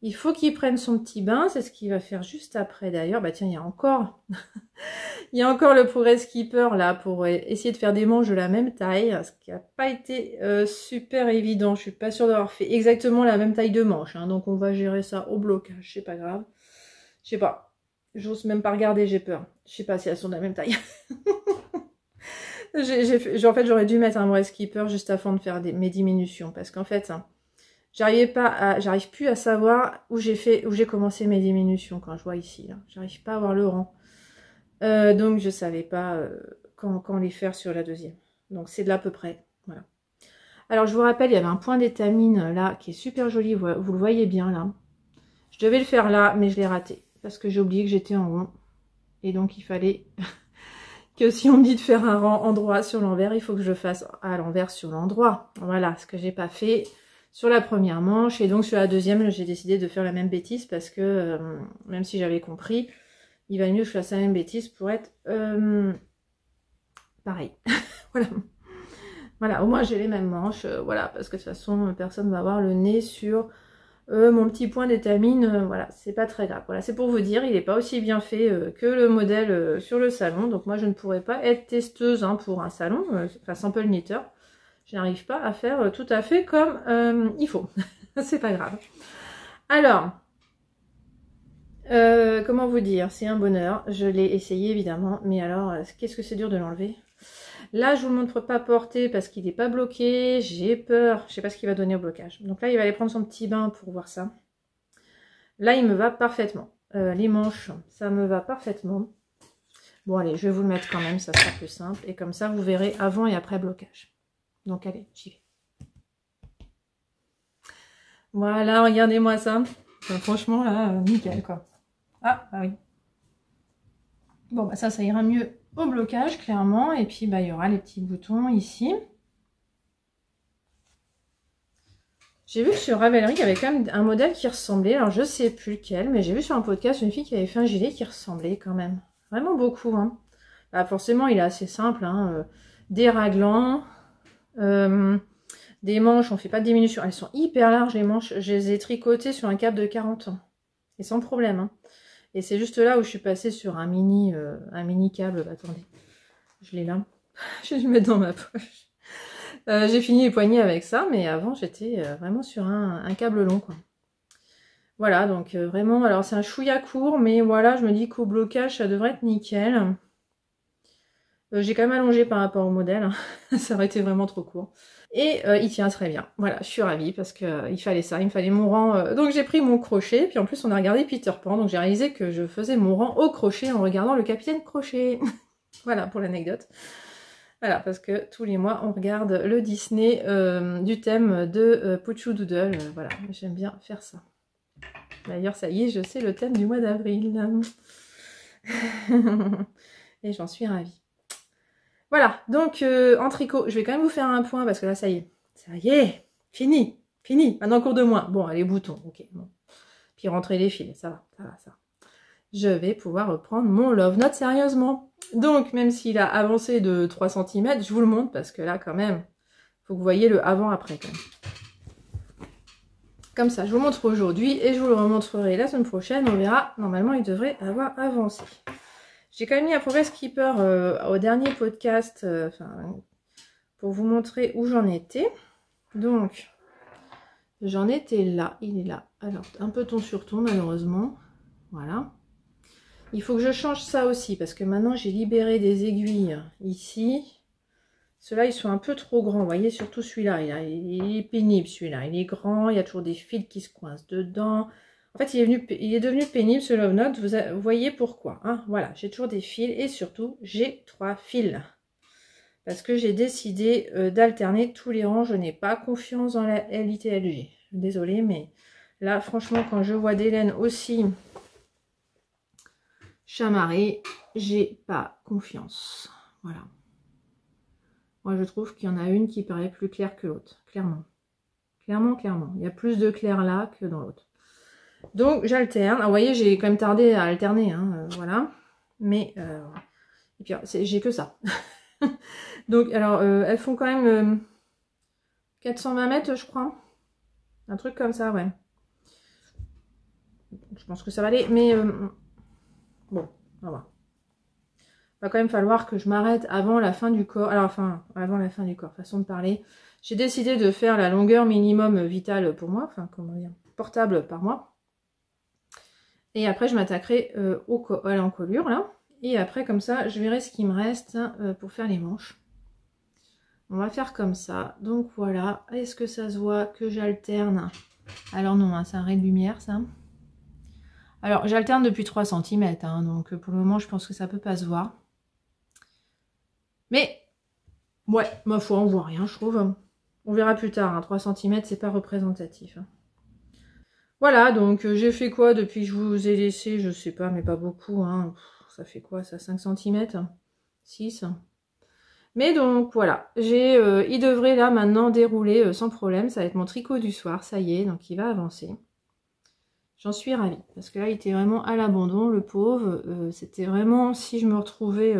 Il faut qu'il prenne son petit bain, c'est ce qu'il va faire juste après d'ailleurs. Bah tiens, il y a encore il y a encore le Progress Keeper là pour essayer de faire des manches de la même taille, ce qui n'a pas été euh, super évident. Je suis pas sûre d'avoir fait exactement la même taille de manche, hein. donc on va gérer ça au blocage, c'est pas grave. Je sais pas, j'ose même pas regarder, j'ai peur. Je sais pas si elles sont de la même taille. en fait, j'aurais dû mettre un Progress Keeper juste avant de faire mes diminutions, parce qu'en fait... Hein, J'arrivais pas à, j'arrive plus à savoir où j'ai fait, où j'ai commencé mes diminutions quand je vois ici. J'arrive pas à voir le rang. Euh, donc je savais pas euh, quand, les faire sur la deuxième. Donc c'est de l'à peu près. Voilà. Alors je vous rappelle, il y avait un point d'étamine là qui est super joli. Vous, le voyez bien là. Je devais le faire là, mais je l'ai raté. Parce que j'ai oublié que j'étais en rond. Et donc il fallait que si on me dit de faire un rang endroit sur l'envers, il faut que je fasse à l'envers sur l'endroit. Voilà, ce que j'ai pas fait sur la première manche. Et donc sur la deuxième, j'ai décidé de faire la même bêtise parce que euh, même si j'avais compris, il va mieux que je fasse la même bêtise pour être euh, pareil. voilà. Voilà, au moins j'ai les mêmes manches. Euh, voilà, parce que de toute façon, personne va avoir le nez sur mon petit point d'étamine. voilà, c'est pas très grave. Voilà, c'est pour vous dire, il n'est pas aussi bien fait que le modèle sur le salon. Donc moi, je ne pourrais pas être testeuse hein, pour un salon, enfin sample knitter je n'arrive pas à faire euh, tout à fait comme euh, il faut. c'est pas grave. Alors, euh, comment vous dire? C'est un bonheur. Je l'ai essayé évidemment, mais alors, qu'est-ce que c'est dur de l'enlever? Là, je vous montre pas porter parce qu'il n'est pas bloqué. J'ai peur. Je sais pas ce qu'il va donner au blocage. Donc là, il va aller prendre son petit bain pour voir ça. Là, il me va parfaitement. les manches, ça me va parfaitement. Bon, allez, je vais vous le mettre quand même, ça sera plus simple. Et comme ça, vous verrez avant et après blocage. Donc allez, j'y vais. Voilà, regardez-moi ça. franchement, là, euh, nickel, quoi. Ah, bah oui. Bon, bah ça, ça ira mieux au blocage, clairement. Et puis, bah, il y aura les petits boutons ici. J'ai vu sur Ravelry, il y avait quand même un modèle qui ressemblait. Alors, je sais plus lequel, mais j'ai vu sur un podcast une fille qui avait fait un gilet qui ressemblait quand même. Vraiment beaucoup. Hein. Bah, forcément, il est assez simple. Hein. Euh, des raglants. Euh, des manches, on fait pas de diminution. Elles sont hyper larges, les manches. Je les ai tricotées sur un câble de 40 ans. Et sans problème. Hein. Et c'est juste là où je suis passée sur un mini, euh, câble. Attendez, je l'ai là. je vais le mettre dans ma poche. Euh, j'ai fini les poignets avec ça, mais avant j'étais vraiment sur un, câble long. Voilà, donc vraiment, alors c'est un chouïa court, mais voilà, je me dis qu'au blocage, ça devrait être nickel. J'ai quand même allongé par rapport au modèle, hein. ça aurait été vraiment trop court. Et il tient très bien. Voilà, je suis ravie parce que il fallait ça, il me fallait mon rang. donc j'ai pris mon crochet, puis en plus on a regardé Peter Pan, donc j'ai réalisé que je faisais mon rang au crochet en regardant le capitaine crochet. voilà pour l'anecdote. Voilà, parce que tous les mois, on regarde le Disney euh, du thème de euh, Puchu Doodle. Euh, voilà, j'aime bien faire ça. D'ailleurs, ça y est, je sais le thème du mois d'avril. Et j'en suis ravie. Voilà, donc en tricot, je vais quand même vous faire un point parce que là, ça y est. Ça y est, fini, fini. Maintenant, cours de moins. Bon, les boutons, ok. Puis rentrer les fils, ça va, ça va, ça va. Je vais pouvoir reprendre mon Love Note sérieusement. Donc, même s'il a avancé de 3 cm, je vous le montre parce que là, quand même, faut que vous voyez le avant-après quand même. Comme ça, je vous montre aujourd'hui et je vous le remontrerai la semaine prochaine. On verra. Normalement, il devrait avoir avancé. J'ai quand même mis un Progress Keeper euh, au dernier podcast euh, pour vous montrer où j'en étais. Donc, j'en étais là. Il est là. Alors, un peu ton sur ton, malheureusement. Voilà. Il faut que je change ça aussi, parce que maintenant j'ai libéré des aiguilles ici. Ceux-là, ils sont un peu trop grands. Vous voyez, surtout celui-là. Il, est pénible, celui-là. Il est grand, il y a toujours des fils qui se coincent dedans. En fait, il est, devenu pénible, ce Love Note. Vous, voyez pourquoi. Hein. Voilà, j'ai toujours des fils. Et surtout, j'ai trois fils. Parce que j'ai décidé euh, d'alterner tous les rangs. Je n'ai pas confiance dans la LITLG. Désolée, mais là, franchement, quand je vois laines aussi chamarré, j'ai pas confiance. Voilà. Moi, je trouve qu'il y en a une qui paraît plus claire que l'autre, clairement. Clairement, clairement. Il y a plus de clair là que dans l'autre. Donc, j'alterne. Ah, vous voyez, j'ai quand même tardé à alterner, hein, euh, voilà. Mais, euh, et puis, j'ai que ça. Donc, alors, euh, elles font quand même 420 mètres, je crois. Un truc comme ça, ouais. Je pense que ça va aller, mais Bon, on va Il va quand même falloir que je m'arrête avant la fin du corps. Alors, enfin, avant la fin du corps, façon de parler. J'ai décidé de faire la longueur minimum vitale pour moi, enfin, comment dire, portable par mois. Et après, je m'attaquerai euh, à l'encolure, là. Et après, comme ça, je verrai ce qui me reste euh, pour faire les manches. On va faire comme ça. Donc, voilà. Est-ce que ça se voit que j'alterne? Alors non, hein, c'est un ray de lumière, ça. Alors, j'alterne depuis 3 cm, hein, donc pour le moment, je pense que ça peut pas se voir. Mais, ouais, ma foi, on voit rien, je trouve. On verra plus tard, 3 hein, cm, c'est pas représentatif. Hein. Voilà, donc euh, j'ai fait quoi depuis que je vous ai laissé? Je sais pas, mais pas beaucoup. Ça fait quoi, ça 5 cm 6 mais donc voilà, euh, il devrait là maintenant dérouler euh, sans problème, ça va être mon tricot du soir, ça y est, donc il va avancer. J'en suis ravie, parce que là, il était vraiment à l'abandon, le pauvre. C'était vraiment, si je me retrouvais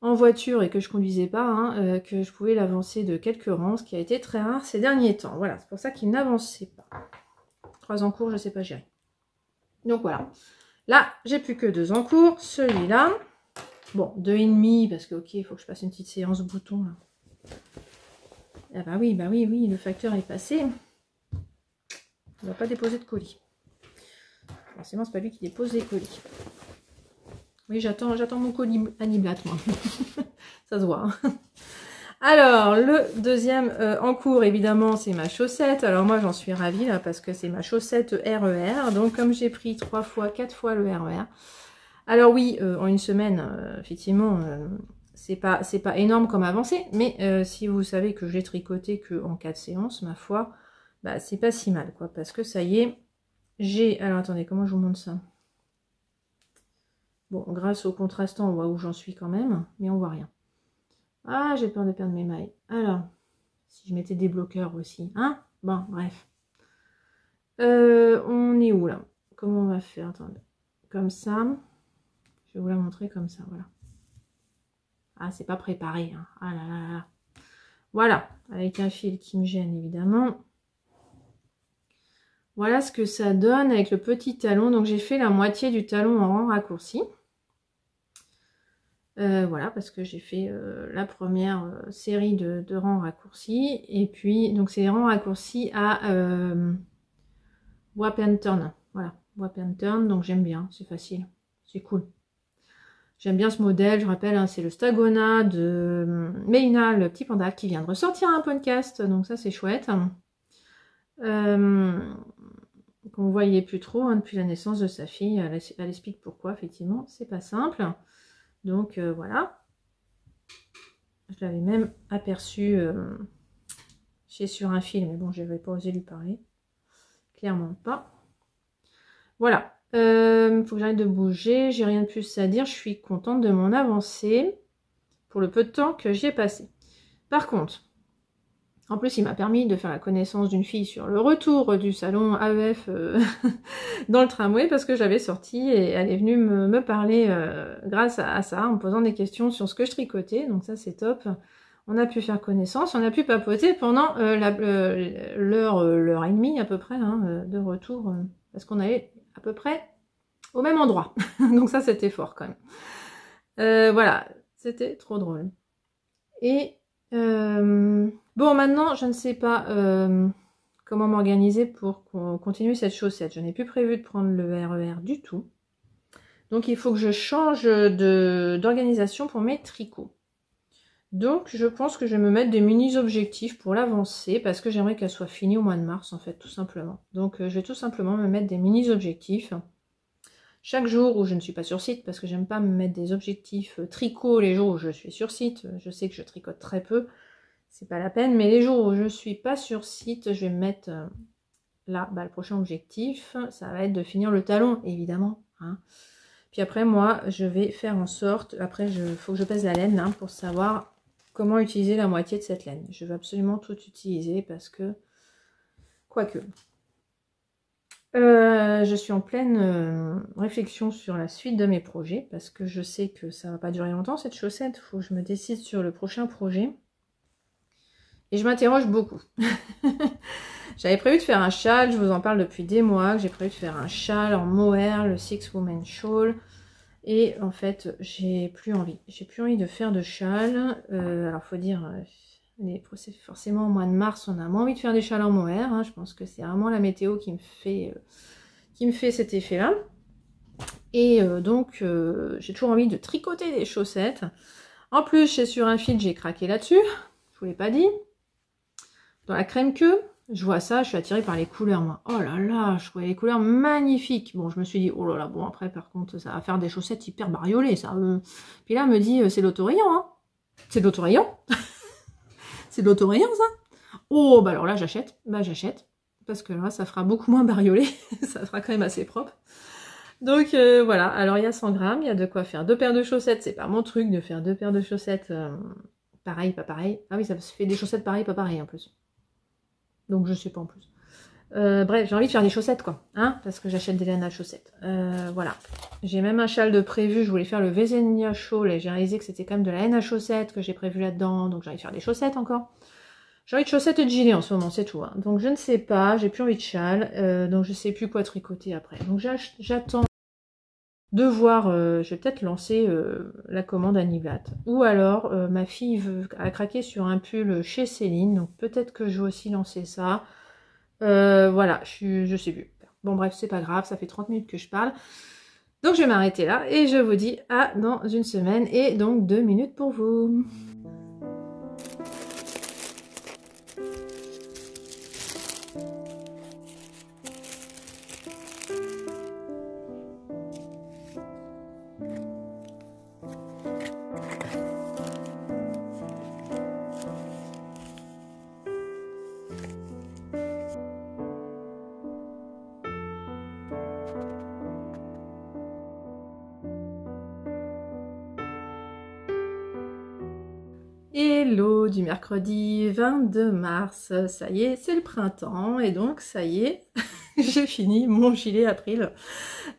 en voiture et que je conduisais pas, hein, que je pouvais l'avancer de quelques rangs, ce qui a été très rare ces derniers temps. Voilà, c'est pour ça qu'il n'avançait pas. Trois en cours, je sais pas gérer. Donc voilà. Là, j'ai plus que deux en cours. Celui-là. Bon, deux et demi, parce que, ok, il faut que je passe une petite séance bouton. Ah bah oui, bah oui, oui, le facteur est passé. On va pas déposer de colis. Forcément, c'est pas lui qui dépose les colis. Oui, j'attends j'attends mon colis Aniblat, moi. Ça se voit. Hein. Alors, le deuxième euh, en cours, évidemment, c'est ma chaussette. Alors moi, j'en suis ravie, là, parce que c'est ma chaussette RER. E Donc, comme j'ai pris trois fois, quatre fois le RER. E Alors oui, euh, en une semaine, euh, effectivement, c'est pas, pas énorme comme avancée, mais si vous savez que je l'ai tricoté que en 4 séances, ma foi, bah c'est pas si mal, quoi, parce que ça y est, j'ai... Alors attendez, comment je vous montre ça? Bon, grâce au contrastant, on voit où j'en suis quand même, mais on voit rien. Ah, j'ai peur de perdre mes mailles. Alors, si je mettais des bloqueurs aussi, hein? Bon, bref. Euh, on est où, là? Comment on va faire? Attendez. Comme ça. Je vais vous la montrer comme ça, voilà. Ah, c'est pas préparé. Hein. Ah là là là. Voilà, avec un fil qui me gêne évidemment. Voilà ce que ça donne avec le petit talon. Donc j'ai fait la moitié du talon en rang raccourci. Euh, voilà, parce que j'ai fait euh, la première euh, série de, rangs raccourcis. Et puis, donc c'est rangs raccourcis à euh, Turn. Voilà, Wap Turn. Donc j'aime bien, c'est facile, c'est cool. J'aime bien ce modèle, je rappelle, hein, c'est le Stagona de Meina, le petit panda, qui vient de ressortir un podcast, donc ça c'est chouette. Qu'on voyait plus trop hein, depuis la naissance de sa fille. Elle, explique pourquoi, effectivement, c'est pas simple. Donc euh, voilà. Je l'avais même aperçu euh, chez sur un film, mais bon, je n'avais pas osé lui parler. Clairement pas. Voilà. Il euh, faut que j'arrête de bouger. J'ai rien de plus à dire. Je suis contente de mon avancée pour le peu de temps que j'y ai passé. Par contre, en plus, il m'a permis de faire la connaissance d'une fille sur le retour du salon AEF euh, dans le tramway parce que j'avais sorti et elle est venue me, parler euh, grâce à, ça en me posant des questions sur ce que je tricotais. Donc ça, c'est top. On a pu faire connaissance, on a pu papoter pendant l'heure, l'heure et demie à peu près hein, de retour parce qu'on avait à peu près au même endroit. Donc ça, c'était fort quand même. Euh, voilà, c'était trop drôle. Et euh, bon, maintenant, je ne sais pas euh, comment m'organiser pour continuer cette chaussette. Je n'ai plus prévu de prendre le RER e du tout. Donc il faut que je change d'organisation pour mes tricots. Donc je pense que je vais me mettre des mini-objectifs pour l'avancer parce que j'aimerais qu'elle soit finie au mois de mars en fait tout simplement. Donc je vais tout simplement me mettre des mini-objectifs chaque jour où je ne suis pas sur site, parce que j'aime pas me mettre des objectifs euh, tricot les jours où je suis sur site, je sais que je tricote très peu, c'est pas la peine, mais les jours où je suis pas sur site, je vais me mettre euh, là, bah, le prochain objectif, ça va être de finir le talon, évidemment. Hein. Puis après, moi, je vais faire en sorte, après, il faut que je pèse la laine hein, pour savoir comment utiliser la moitié de cette laine. Je veux absolument tout utiliser parce que, quoique, euh, je suis en pleine euh, réflexion sur la suite de mes projets parce que je sais que ça va pas durer longtemps cette chaussette. Il faut que je me décide sur le prochain projet. Et je m'interroge beaucoup. J'avais prévu de faire un châle, je vous en parle depuis des mois, j'ai prévu de faire un châle en mohair, le Six Woman Shawl. Et en fait, j'ai plus envie. J'ai plus envie de faire de châle. Euh, alors, faut dire, forcément au mois de mars, on a moins envie de faire des châles en mohair. Hein. Je pense que c'est vraiment la météo qui me fait, euh, qui me fait cet effet-là. Et euh, donc, euh, j'ai toujours envie de tricoter des chaussettes. En plus, chez sur un fil, j'ai craqué là-dessus. Je vous l'ai pas dit. Dans la crème queue, je vois ça, je suis attirée par les couleurs, moi. Oh là là, je trouvais les couleurs magnifiques. Bon, je me suis dit, oh là là, bon, après, par contre, ça va faire des chaussettes hyper bariolées, ça. Puis là, me dit, c'est l'autorayon, hein. C'est l'autorayon c'est l'autorayon, ça Oh, bah alors là, j'achète. Bah, j'achète. Parce que là, ça fera beaucoup moins bariolé. ça fera quand même assez propre. Donc, euh, voilà. Alors, il y a 100 grammes. Il y a de quoi faire deux paires de chaussettes. C'est pas mon truc de faire deux paires de chaussettes. Euh, pareil, pas pareil. Ah oui, ça fait des chaussettes pareil, pas pareil, en plus. Donc, je sais pas en plus. Euh, bref, j'ai envie de faire des chaussettes, quoi. Hein Parce que j'achète des laines à chaussettes. voilà. J'ai même un châle de prévu. Je voulais faire le Vezenia Shawl et j'ai réalisé que c'était quand même de la laine à chaussettes que j'ai prévu là-dedans. Donc j'ai envie de faire des chaussettes encore. J'ai envie de chaussettes et de gilet en ce moment, c'est tout. Hein. Donc je ne sais pas. J'ai plus envie de châle. Euh, donc je sais plus quoi tricoter après. Donc j'attends de voir. Euh, je vais peut-être lancer la commande à Nivlat. Ou alors ma fille veut, a craqué sur un pull chez Céline. Donc peut-être que je vais aussi lancer ça. Euh, voilà, je, je sais plus. Bon bref, c'est pas grave, ça fait 30 minutes que je parle. Donc je vais m'arrêter là et je vous dis à dans une semaine et donc deux minutes pour vous. Hello du mercredi 22 mars, ça y est, c'est le printemps et donc ça y est, j'ai fini mon gilet April.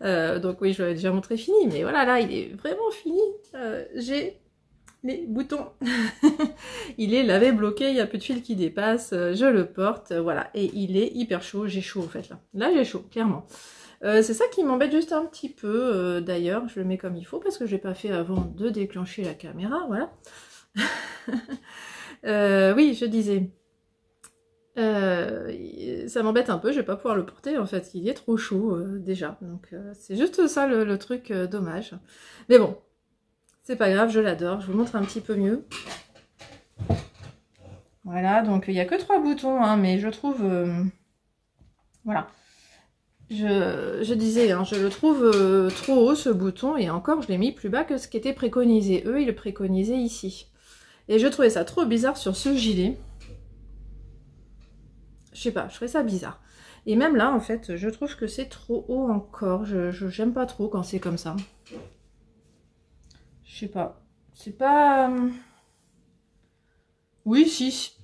Euh, donc oui, je l'avais déjà montré fini, mais voilà, là, il est vraiment fini. Euh, j'ai les boutons. il est lavé, bloqué, il n'y a plus de fil qui dépasse, euh, je le porte, voilà. Et il est hyper chaud, j'ai chaud en fait là. Là, j'ai chaud, clairement. c'est ça qui m'embête juste un petit peu, d'ailleurs, je le mets comme il faut parce que je n'ai pas fait avant de déclencher la caméra, voilà. Euh, oui, je disais. Euh, ça m'embête un peu, je vais pas pouvoir le porter en fait, il est trop chaud euh, déjà. Donc c'est juste ça le, truc dommage. Mais bon, c'est pas grave, je l'adore. Je vous montre un petit peu mieux. Voilà, donc il n'y a que trois boutons, hein, mais je trouve... voilà. Je, disais, hein, je le trouve trop haut ce bouton, et encore je l'ai mis plus bas que ce qui était préconisé. Eux, ils le préconisaient ici. Et je trouvais ça trop bizarre sur ce gilet. Je sais pas, je trouvais ça bizarre. Et même là, en fait, je trouve que c'est trop haut encore. Je j'aime pas trop quand c'est comme ça. Je sais pas. C'est pas... Euh, oui, si.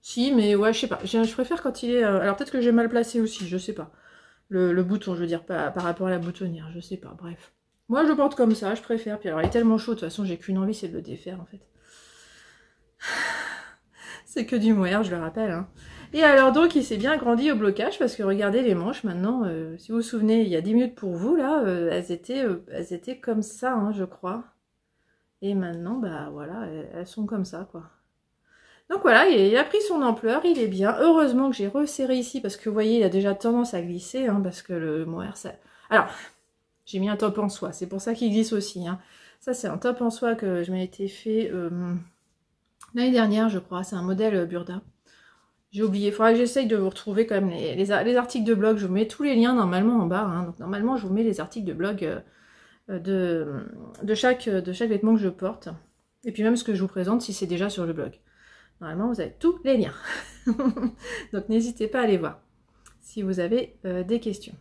Si, mais ouais, je sais pas. Je préfère quand il est... Euh, alors peut-être que j'ai mal placé aussi, je sais pas. Le, bouton, je veux dire, par rapport à la boutonnière, je sais pas, bref. Moi, je porte comme ça, je préfère. Puis alors, il est tellement chaud, de toute façon, j'ai qu'une envie, c'est de le défaire, en fait. C'est que du moire, je le rappelle. Hein. Et alors donc, il s'est bien grandi au blocage parce que regardez les manches maintenant. Euh, si vous vous souvenez, il y a 10 minutes pour vous là, euh, elles étaient, euh, elles étaient comme ça, hein, je crois. Et maintenant, bah voilà, elles, sont comme ça quoi. Donc voilà, il, a pris son ampleur, il est bien. Heureusement que j'ai resserré ici parce que vous voyez, il a déjà tendance à glisser hein, parce que le mohair, ça. Alors, j'ai mis un top en soie, c'est pour ça qu'il glisse aussi. Ça, c'est un top en soie que je m'étais fait L'année dernière, je crois, c'est un modèle euh, Burda. J'ai oublié, il faudra que j'essaye de vous retrouver quand même les, articles de blog. Je vous mets tous les liens normalement en bas. Hein. Donc normalement, je vous mets les articles de blog euh, euh, de, chaque, de chaque vêtement que je porte. Et puis même ce que je vous présente si c'est déjà sur le blog. Normalement, vous avez tous les liens. donc n'hésitez pas à aller voir si vous avez des questions.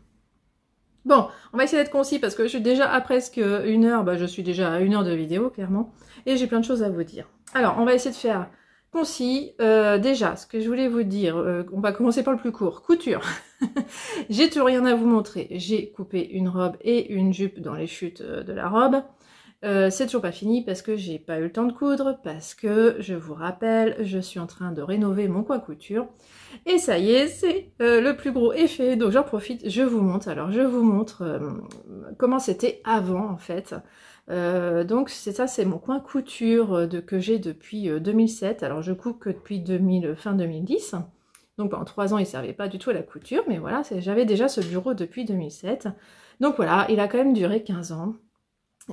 Bon, on va essayer d'être concis parce que je suis déjà à presque une heure. Bah, je suis déjà à une heure de vidéo, clairement. Et j'ai plein de choses à vous dire. Alors, on va essayer de faire concis. Euh, déjà, ce que je voulais vous dire, euh, on va commencer par le plus court. Couture. j'ai tout rien à vous montrer. J'ai coupé une robe et une jupe dans les chutes euh, de la robe. C'est toujours pas fini parce que j'ai pas eu le temps de coudre, parce que, je vous rappelle, je suis en train de rénover mon coin couture. Et ça y est, c'est le plus gros effet, donc j'en profite, je vous montre. Alors je vous montre comment c'était avant en fait. Euh, donc c'est ça, c'est mon coin couture euh, que j'ai depuis 2007. Euh, Alors je coupe que depuis 2000, fin 2010. Donc pendant trois ans, il servait pas du tout à la couture, mais voilà, j'avais déjà ce bureau depuis 2007. Donc voilà, il a quand même duré 15 ans.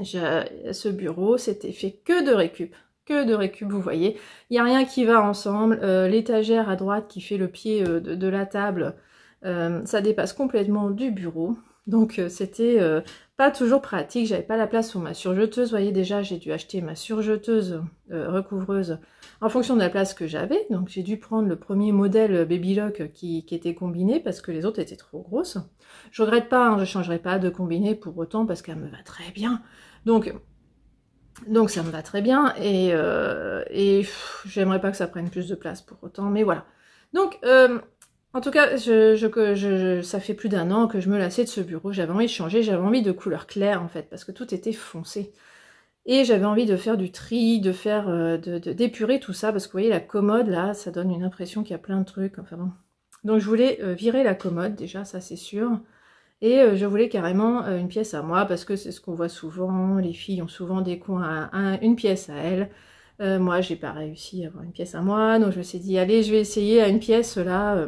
Ce bureau, c'était fait que de récup. Que de récup, vous voyez. Il n'y a rien qui va ensemble. L'étagère à droite qui fait le pied de, la table, ça dépasse complètement du bureau. Donc c'était pas toujours pratique, j'avais pas la place pour ma surjeteuse. Vous voyez déjà, j'ai dû acheter ma surjeteuse euh, recouvreuse en fonction de la place que j'avais. Donc j'ai dû prendre le premier modèle Babylock qui, qui, était combiné parce que les autres étaient trop grosses. Je regrette pas, hein, je changerai pas de combiné pour autant parce qu'elle me va très bien. Donc donc ça me va très bien et, euh, j'aimerais pas que ça prenne plus de place pour autant, mais voilà. Donc euh, en tout cas, ça fait plus d'un an que je me lassais de ce bureau. J'avais envie de changer, j'avais envie de couleur claire en fait, parce que tout était foncé. Et j'avais envie de faire du tri, de faire, euh, d'épurer tout ça, parce que vous voyez la commode là, ça donne une impression qu'il y a plein de trucs. Enfin bon. Donc je voulais euh, virer la commode déjà, ça c'est sûr. Et euh, je voulais carrément une pièce à moi, parce que c'est ce qu'on voit souvent. Les filles ont souvent des coins à une pièce à elles. moi, j'ai pas réussi à avoir une pièce à moi, donc je me suis dit allez, je vais essayer à une pièce là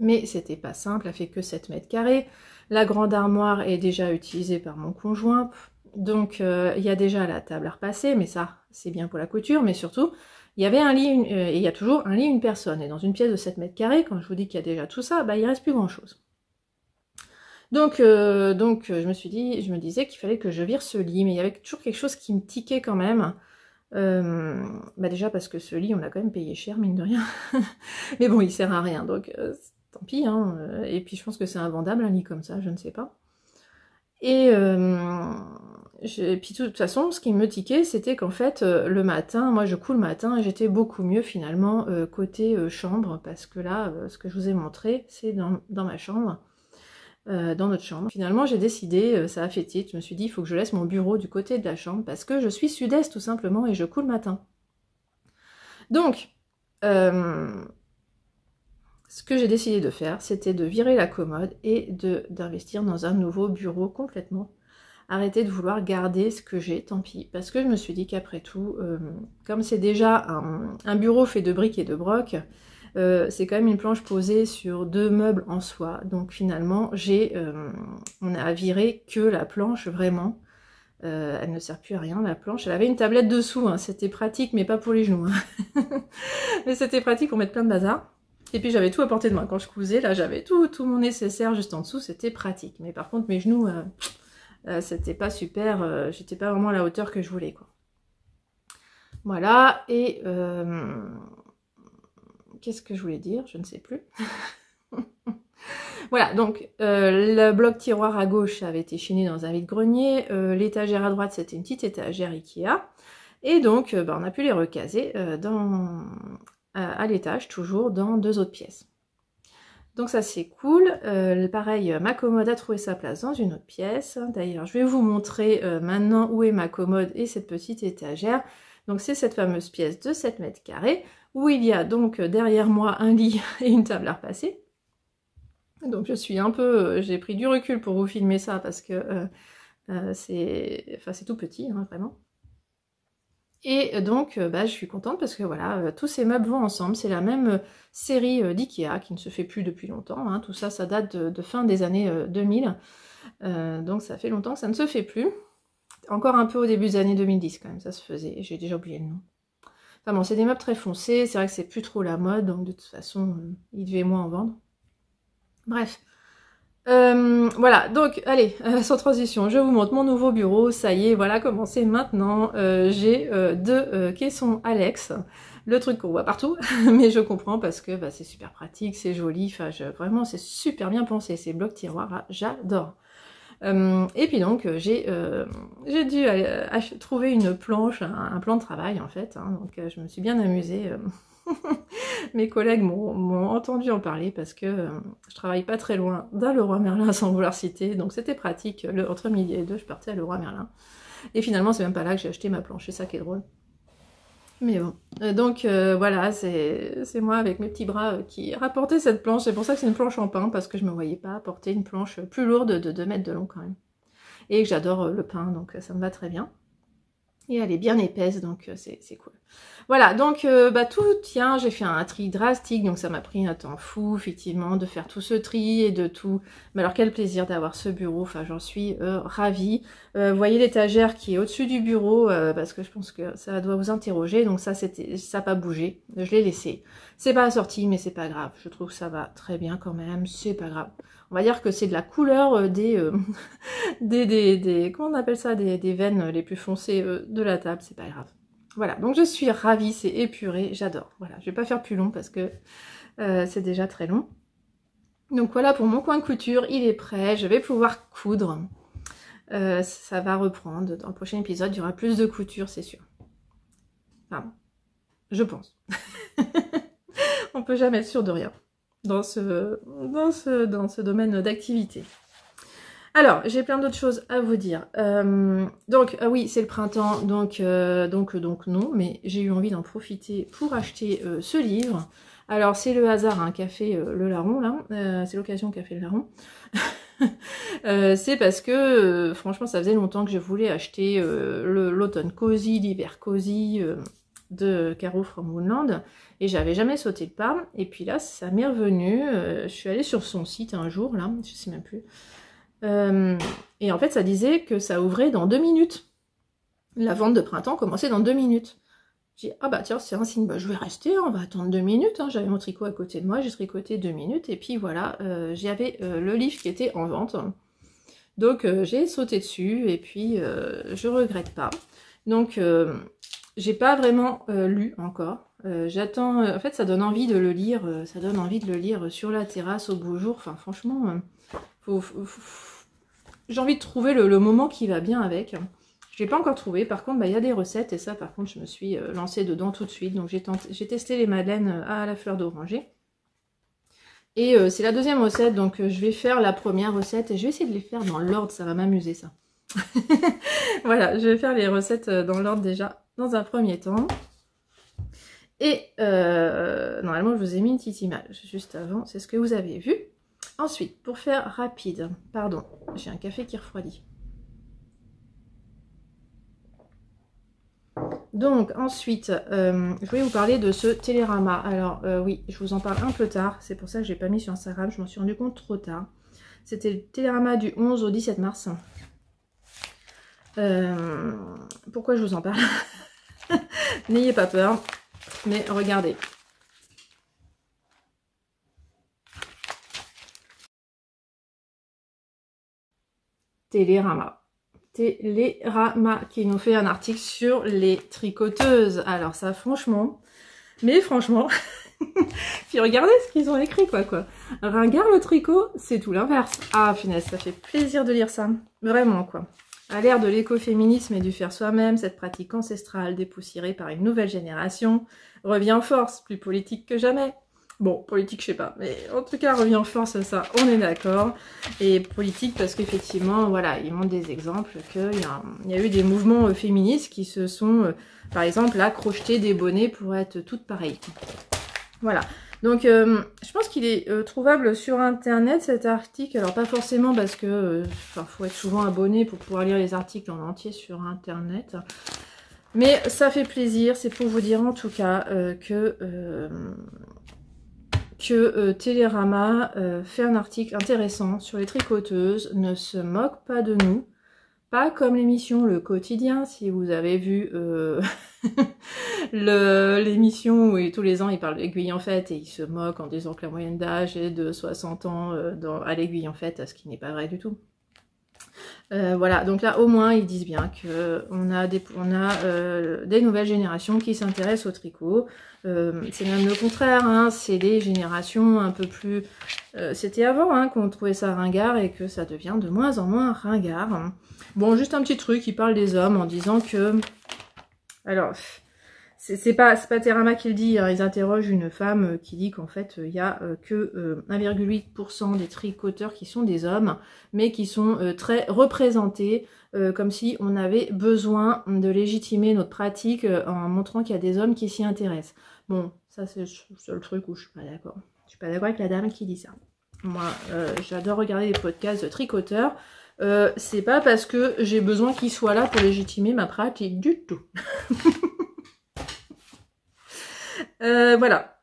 mais c'était pas simple, elle fait que 7 mètres carrés. La grande armoire est déjà utilisée par mon conjoint, donc euh, il y a déjà la table à repasser, mais ça c'est bien pour la couture, mais surtout il y avait un lit, euh, et il y a toujours un lit, une personne, et dans une pièce de 7 mètres carrés, quand je vous dis qu'il y a déjà tout ça, bah il reste plus grand chose. Donc, euh, donc je me suis dit, je me disais qu'il fallait que je vire ce lit, mais il y avait toujours quelque chose qui me tiquait quand même. bah déjà parce que ce lit on l'a quand même payé cher mine de rien mais bon il sert à rien donc tant pis. Hein, et puis je pense que c'est invendable un lit comme ça, je ne sais pas. Et, et puis de toute façon, ce qui me tiquait, c'était qu'en fait, euh, le matin, moi je coule le matin et j'étais beaucoup mieux finalement euh, côté euh, chambre, parce que là, ce que je vous ai montré, c'est dans, ma chambre, dans notre chambre. Finalement, j'ai décidé, ça a fait titre, je me suis dit, il faut que je laisse mon bureau du côté de la chambre, parce que je suis sud-est tout simplement et je coule le matin. Donc, ce que j'ai décidé de faire, c'était de virer la commode et d'investir dans un nouveau bureau complètement arrêter de vouloir garder ce que j'ai, tant pis. Parce que je me suis dit qu'après tout, euh, comme c'est déjà un, bureau fait de briques et de brocs, euh, c'est quand même une planche posée sur deux meubles en soi. Donc finalement, j'ai, euh, on a viré que la planche vraiment. elle ne sert plus à rien la planche. Elle avait une tablette dessous, hein. c'était pratique, mais pas pour les genoux. Hein. mais c'était pratique pour mettre plein de bazar. Et puis j'avais tout à portée de main. Quand je cousais, là j'avais tout, tout mon nécessaire juste en dessous, c'était pratique. Mais par contre mes genoux, c'était pas super, euh, j'étais pas vraiment à la hauteur que je voulais quoi. Voilà, et euh, qu'est-ce que je voulais dire? Je ne sais plus. voilà, donc le bloc tiroir à gauche avait été chiné dans un vide-grenier, l'étagère à droite c'était une petite étagère Ikea, et donc bah, on a pu les recaser à l'étage, toujours dans deux autres pièces. Donc ça c'est cool. Euh, pareil, ma commode a trouvé sa place dans une autre pièce. D'ailleurs, je vais vous montrer euh, maintenant où est ma commode et cette petite étagère. Donc c'est cette fameuse pièce de 7 mètres carrés où il y a donc euh, derrière moi un lit et une table à repasser. Donc je suis un peu... j'ai pris du recul pour vous filmer ça parce que c'est tout petit, hein, vraiment. Et donc, euh, bah, je suis contente parce que voilà, euh, tous ces meubles vont ensemble. C'est la même euh, série d'IKEA qui ne se fait plus depuis longtemps. Hein. Tout ça, ça date de, fin des années 2000. donc ça fait longtemps que ça ne se fait plus. Encore un peu au début des années 2010 quand même, ça se faisait. J'ai déjà oublié le nom. Enfin bon, c'est des meubles très foncés. C'est vrai que c'est plus trop la mode. Donc de toute façon, ils devaient moins en vendre. Bref. Euh, voilà, donc allez, euh, sans transition, je vous montre mon nouveau bureau. Ça y est, voilà comment c'est maintenant. Euh, j'ai deux caissons Alex, le truc qu'on voit partout, mais je comprends parce que bah, c'est super pratique, c'est joli, enfin vraiment c'est super bien pensé, ces blocs tiroirs, ah, j'adore. Et puis donc j'ai dû trouver une planche, un, plan de travail en fait, hein, donc je me suis bien amusée Mes collègues m'ont entendu en parler parce que euh, je travaille pas très loin d'un Leroy Merlin sans vouloir citer, donc c'était pratique. Le, entre midi et deux, je partais à Leroy Merlin. Et finalement, c'est même pas là que j'ai acheté ma planche, c'est ça qui est drôle. Mais bon, euh, donc euh, voilà, c'est moi avec mes petits bras qui rapportais cette planche. C'est pour ça que c'est une planche en pain, parce que je me voyais pas porter une planche plus lourde de 2 mètres de long quand même. Et j'adore le pain, donc ça me va très bien. Et elle est bien épaisse, donc c'est cool. Voilà, donc euh, bah, tout tient, j'ai fait un tri drastique, donc ça m'a pris un temps fou, effectivement, de faire tout ce tri et de tout. Mais alors quel plaisir d'avoir ce bureau, enfin j'en suis euh, ravie. Euh, voyez l'étagère qui est au-dessus du bureau, parce que je pense que ça doit vous interroger, donc ça c'était ça n'a pas bougé, je l'ai laissé. C'est pas assorti, mais c'est pas grave, je trouve que ça va très bien quand même, c'est pas grave. On va dire que c'est de la couleur des, des, des, des, comment on appelle ça, des, des veines les plus foncées de la table, c'est pas grave. Voilà, donc je suis ravie, c'est épuré, j'adore. Voilà, je vais pas faire plus long parce que euh, c'est déjà très long. Donc voilà pour mon coin de couture, il est prêt, je vais pouvoir coudre. Euh, ça va reprendre, dans le prochain épisode, il y aura plus de couture, c'est sûr. Enfin, je pense. On peut jamais être sûr de rien dans ce, domaine d'activité. Alors, j'ai plein d'autres choses à vous dire. Euh, donc, ah oui, c'est le printemps, donc, euh, donc, donc non, mais j'ai eu envie d'en profiter pour acheter euh, ce livre. Alors, c'est le hasard hein, qu'a fait le larron, là. c'est l'occasion qu'a fait le larron. c'est parce que, franchement, ça faisait longtemps que je voulais acheter l'automne cosy, l'hiver cosy de Caro from Woodland et j'avais jamais sauté le pas et puis là ça m'est revenu je suis allée sur son site un jour là je sais même plus euh, et en fait, ça disait que ça ouvrait dans deux minutes. La vente de printemps commençait dans deux minutes. J'ai dit, ah bah tiens, c'est un signe, bah, je vais rester, on va attendre deux minutes. Hein. J'avais mon tricot à côté de moi, j'ai tricoté deux minutes, et puis voilà, euh, j'avais euh, le livre qui était en vente. Donc j'ai sauté dessus, et puis je regrette pas. Donc j'ai pas vraiment lu encore. J'attends, en fait ça donne envie de le lire, ça donne envie de le lire sur la terrasse au beau jour. Enfin franchement, j'ai envie de trouver le, moment qui va bien avec. Je l'ai pas encore trouvé. Par contre, bah, il y a des recettes et ça, par contre, je me suis lancée dedans tout de suite. Donc, j'ai testé les madeleines à la fleur d'oranger. Et c'est la deuxième recette, donc je vais faire la première recette et je vais essayer de les faire dans l'ordre, ça va m'amuser ça. voilà, je vais faire les recettes dans l'ordre déjà dans un premier temps. Et euh, normalement, je vous ai mis une petite image juste avant, c'est ce que vous avez vu. Ensuite, pour faire rapide, pardon, j'ai un café qui refroidit. Donc ensuite, euh, je voulais vous parler de ce télérama. Alors euh, oui, je vous en parle un peu tard, c'est pour ça que je n'ai pas mis sur Instagram, je m'en suis rendu compte trop tard. C'était le télérama du 11 au 17 mars. pourquoi je vous en parle? N'ayez pas peur, mais regardez. Télérama. Télérama qui nous fait un article sur les tricoteuses. Alors ça franchement, mais franchement, puis regardez ce qu'ils ont écrit quoi quoi. Ringard le tricot, c'est tout l'inverse. Ah finesse, ça fait plaisir de lire ça. Vraiment quoi. À l'ère de l'écoféminisme et du faire soi-même, cette pratique ancestrale dépoussiérée par une nouvelle génération revient en force, plus politique que jamais. Bon, politique, je sais pas, mais en tout cas, revient en force, ça, on est d'accord. Et politique parce qu'effectivement, voilà, ils montrent des exemples qu'il y, a eu des mouvements euh, féministes qui se sont, euh, par exemple, accrochetés des bonnets pour être toutes pareilles. Voilà. Donc, euh, je pense qu'il est euh, trouvable sur Internet, cet article. Alors, pas forcément parce que euh, faut être souvent abonné pour pouvoir lire les articles en entier sur Internet. Mais ça fait plaisir. C'est pour vous dire en tout cas que, que Télérama fait un article intéressant sur les tricoteuses, ne se moque pas de nous. Pas comme l'émission Le Quotidien, si vous avez vu euh, l'émission où tous les ans il parle d'aiguille en fait et il se moque en disant que la moyenne d'âge est de 60 ans euh, à l'aiguille en fait, ce qui n'est pas vrai du tout. Euh, voilà, donc là au moins ils disent bien qu'on a, des, on a des nouvelles générations qui s'intéressent au tricot. c'est même le contraire, hein, c'est des générations un peu plus... C'était avant hein, qu'on trouvait ça ringard et que ça devient de moins en moins ringard. Bon, juste un petit truc, il parle des hommes en disant que... Alors, c'est pas, pas Terama qui le dit, hein, ils interrogent une femme euh, qui dit qu'en fait, il n'y a euh, que 1,8% euh, des tricoteurs qui sont des hommes, mais qui sont très représentés, comme si on avait besoin de légitimer notre pratique en montrant qu'il y a des hommes qui s'y intéressent. Bon, ça c'est le seul truc où je suis pas d'accord. Je suis pas d'accord avec la dame qui dit ça. Moi, j'adore regarder des podcasts de tricoteurs. Euh, c'est pas parce que j'ai besoin qu'il soit là pour légitimer ma pratique du tout. Euh, voilà.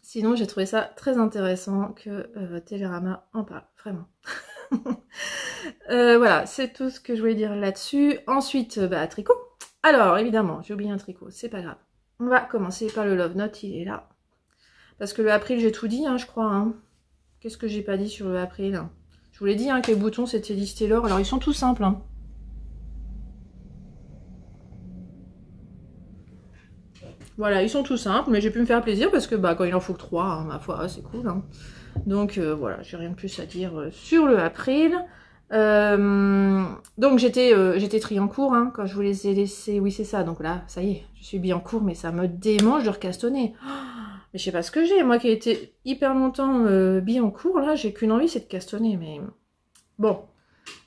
Sinon, j'ai trouvé ça très intéressant que euh, Télérama en parle, vraiment. voilà, c'est tout ce que je voulais dire là-dessus. Ensuite, bah, tricot. Alors, évidemment, j'ai oublié un tricot, c'est pas grave. On va commencer par le Love Note, il est là. Parce que le April, j'ai tout dit, hein, je crois. Hein. Qu'est-ce que j'ai pas dit sur le April je vous l'ai dit hein, que les boutons c'était listé l'or. Alors ils sont tout simples. Hein. Voilà, ils sont tout simples, mais j'ai pu me faire plaisir parce que bah, quand il en faut que 3, hein, ma foi, c'est cool. Donc euh, voilà, j'ai rien de plus à dire euh, sur le April. Euh, donc j'étais j'étais tri en cours quand je vous les ai laissés. Oui, c'est ça. Donc là, ça y est, je suis bien en cours, mais ça me démange de recastonner. Mais je sais pas ce que j'ai. Moi qui ai été hyper longtemps euh, en cours, là, j'ai qu'une envie, c'est de castonner. Mais bon,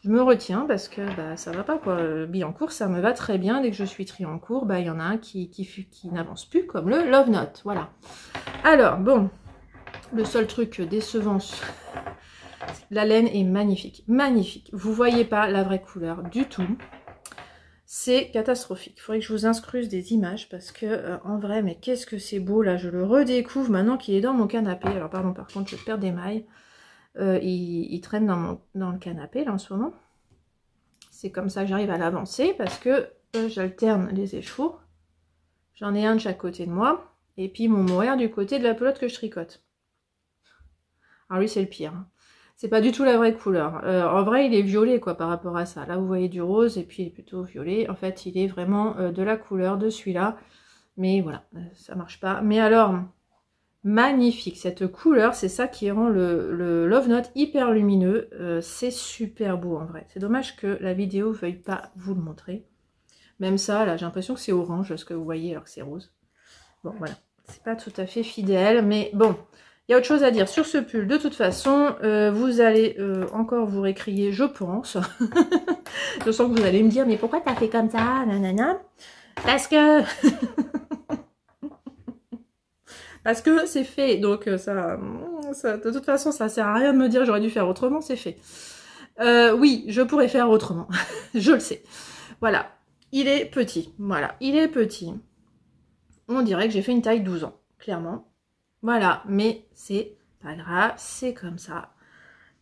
je me retiens parce que bah, ça va pas, quoi. en cours, ça me va très bien. Dès que je suis tri en cours, bah, il y en a un qui, qui, qui n'avance plus, comme le Love Note. Voilà. Alors, bon, le seul truc décevant, la laine est magnifique. Magnifique. Vous voyez pas la vraie couleur du tout c'est catastrophique. Il faudrait que je vous inscruse des images parce que euh, en vrai, mais qu'est-ce que c'est beau là, je le redécouvre maintenant qu'il est dans mon canapé. Alors pardon, par contre, je perds des mailles. Euh, il, traîne dans, le canapé là en ce moment. C'est comme ça que j'arrive à l'avancer parce que euh, j'alterne les échours. J'en ai un de chaque côté de moi. Et puis mon mohair du côté de la pelote que je tricote. Alors lui, c'est le pire. Hein. C'est pas du tout la vraie couleur. Euh, en vrai, il est violet quoi par rapport à ça. Là, vous voyez du rose et puis il est plutôt violet. En fait, il est vraiment euh, de la couleur de celui-là. Mais voilà, euh, ça marche pas. Mais alors, magnifique. Cette couleur, c'est ça qui rend le, Love Note hyper lumineux. c'est super beau en vrai. C'est dommage que la vidéo veuille pas vous le montrer. Même ça, là, j'ai l'impression que c'est orange, ce que vous voyez, alors que c'est rose. Bon, voilà. C'est pas tout à fait fidèle, mais bon. Il y a autre chose à dire sur ce pull. De toute façon, euh, vous allez euh, encore vous récrier, je pense. je sens que vous allez me dire, mais pourquoi t'as fait comme ça? Nanana. Parce que... Parce que c'est fait. Donc, euh, ça, de toute façon, ça sert à rien de me dire j'aurais dû faire autrement, c'est fait. oui, je pourrais faire autrement. je le sais. Voilà. Il est petit. Voilà. Il est petit. On dirait que j'ai fait une taille 12 ans, clairement. Voilà, mais c'est pas grave, c'est comme ça.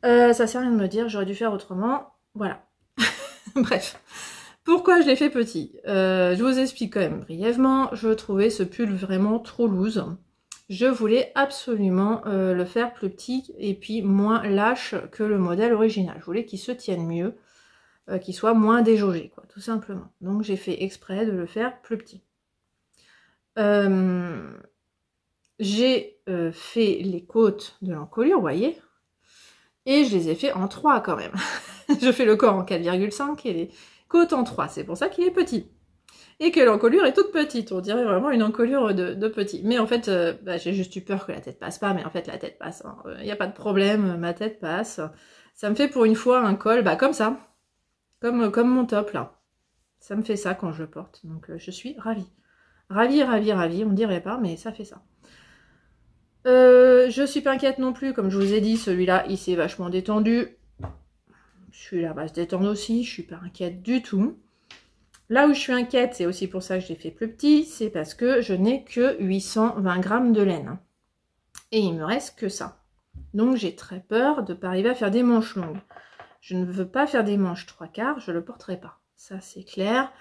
Euh, ça sert à rien de me dire, j'aurais dû faire autrement. Voilà. Bref. Pourquoi je l'ai fait petit? Euh, Je vous explique quand même brièvement. Je trouvais ce pull vraiment trop loose. Je voulais absolument euh, le faire plus petit et puis moins lâche que le modèle original. Je voulais qu'il se tienne mieux, qu'il soit moins déjaugé, quoi, tout simplement. Donc j'ai fait exprès de le faire plus petit. Euh, j'ai euh, fait les côtes de l'encolure, vous voyez, et je les ai fait en 3 quand même. je fais le corps en 4,5 et les côtes en 3, c'est pour ça qu'il est petit. Et que l'encolure est toute petite, on dirait vraiment une encolure de, petit. Mais en fait, euh, bah, j'ai juste eu peur que la tête passe pas, mais en fait la tête passe, il hein. n'y a pas de problème, ma tête passe. Ça me fait pour une fois un col, bah comme ça, comme, comme mon top là. Ça me fait ça quand je le porte, donc euh, je suis ravie. Ravie, ravie, ravie, on dirait pas, mais ça fait ça. Euh, je suis pas inquiète non plus, comme je vous ai dit, celui-là, il s'est vachement détendu. Celui-là va se détendre aussi, je suis pas inquiète du tout. Là où je suis inquiète, c'est aussi pour ça que je fait plus petit, c'est parce que je n'ai que 820 grammes de laine. Et il me reste que ça. Donc j'ai très peur de ne pas arriver à faire des manches longues. Je ne veux pas faire des manches trois quarts, je ne le porterai pas. Ça c'est clair.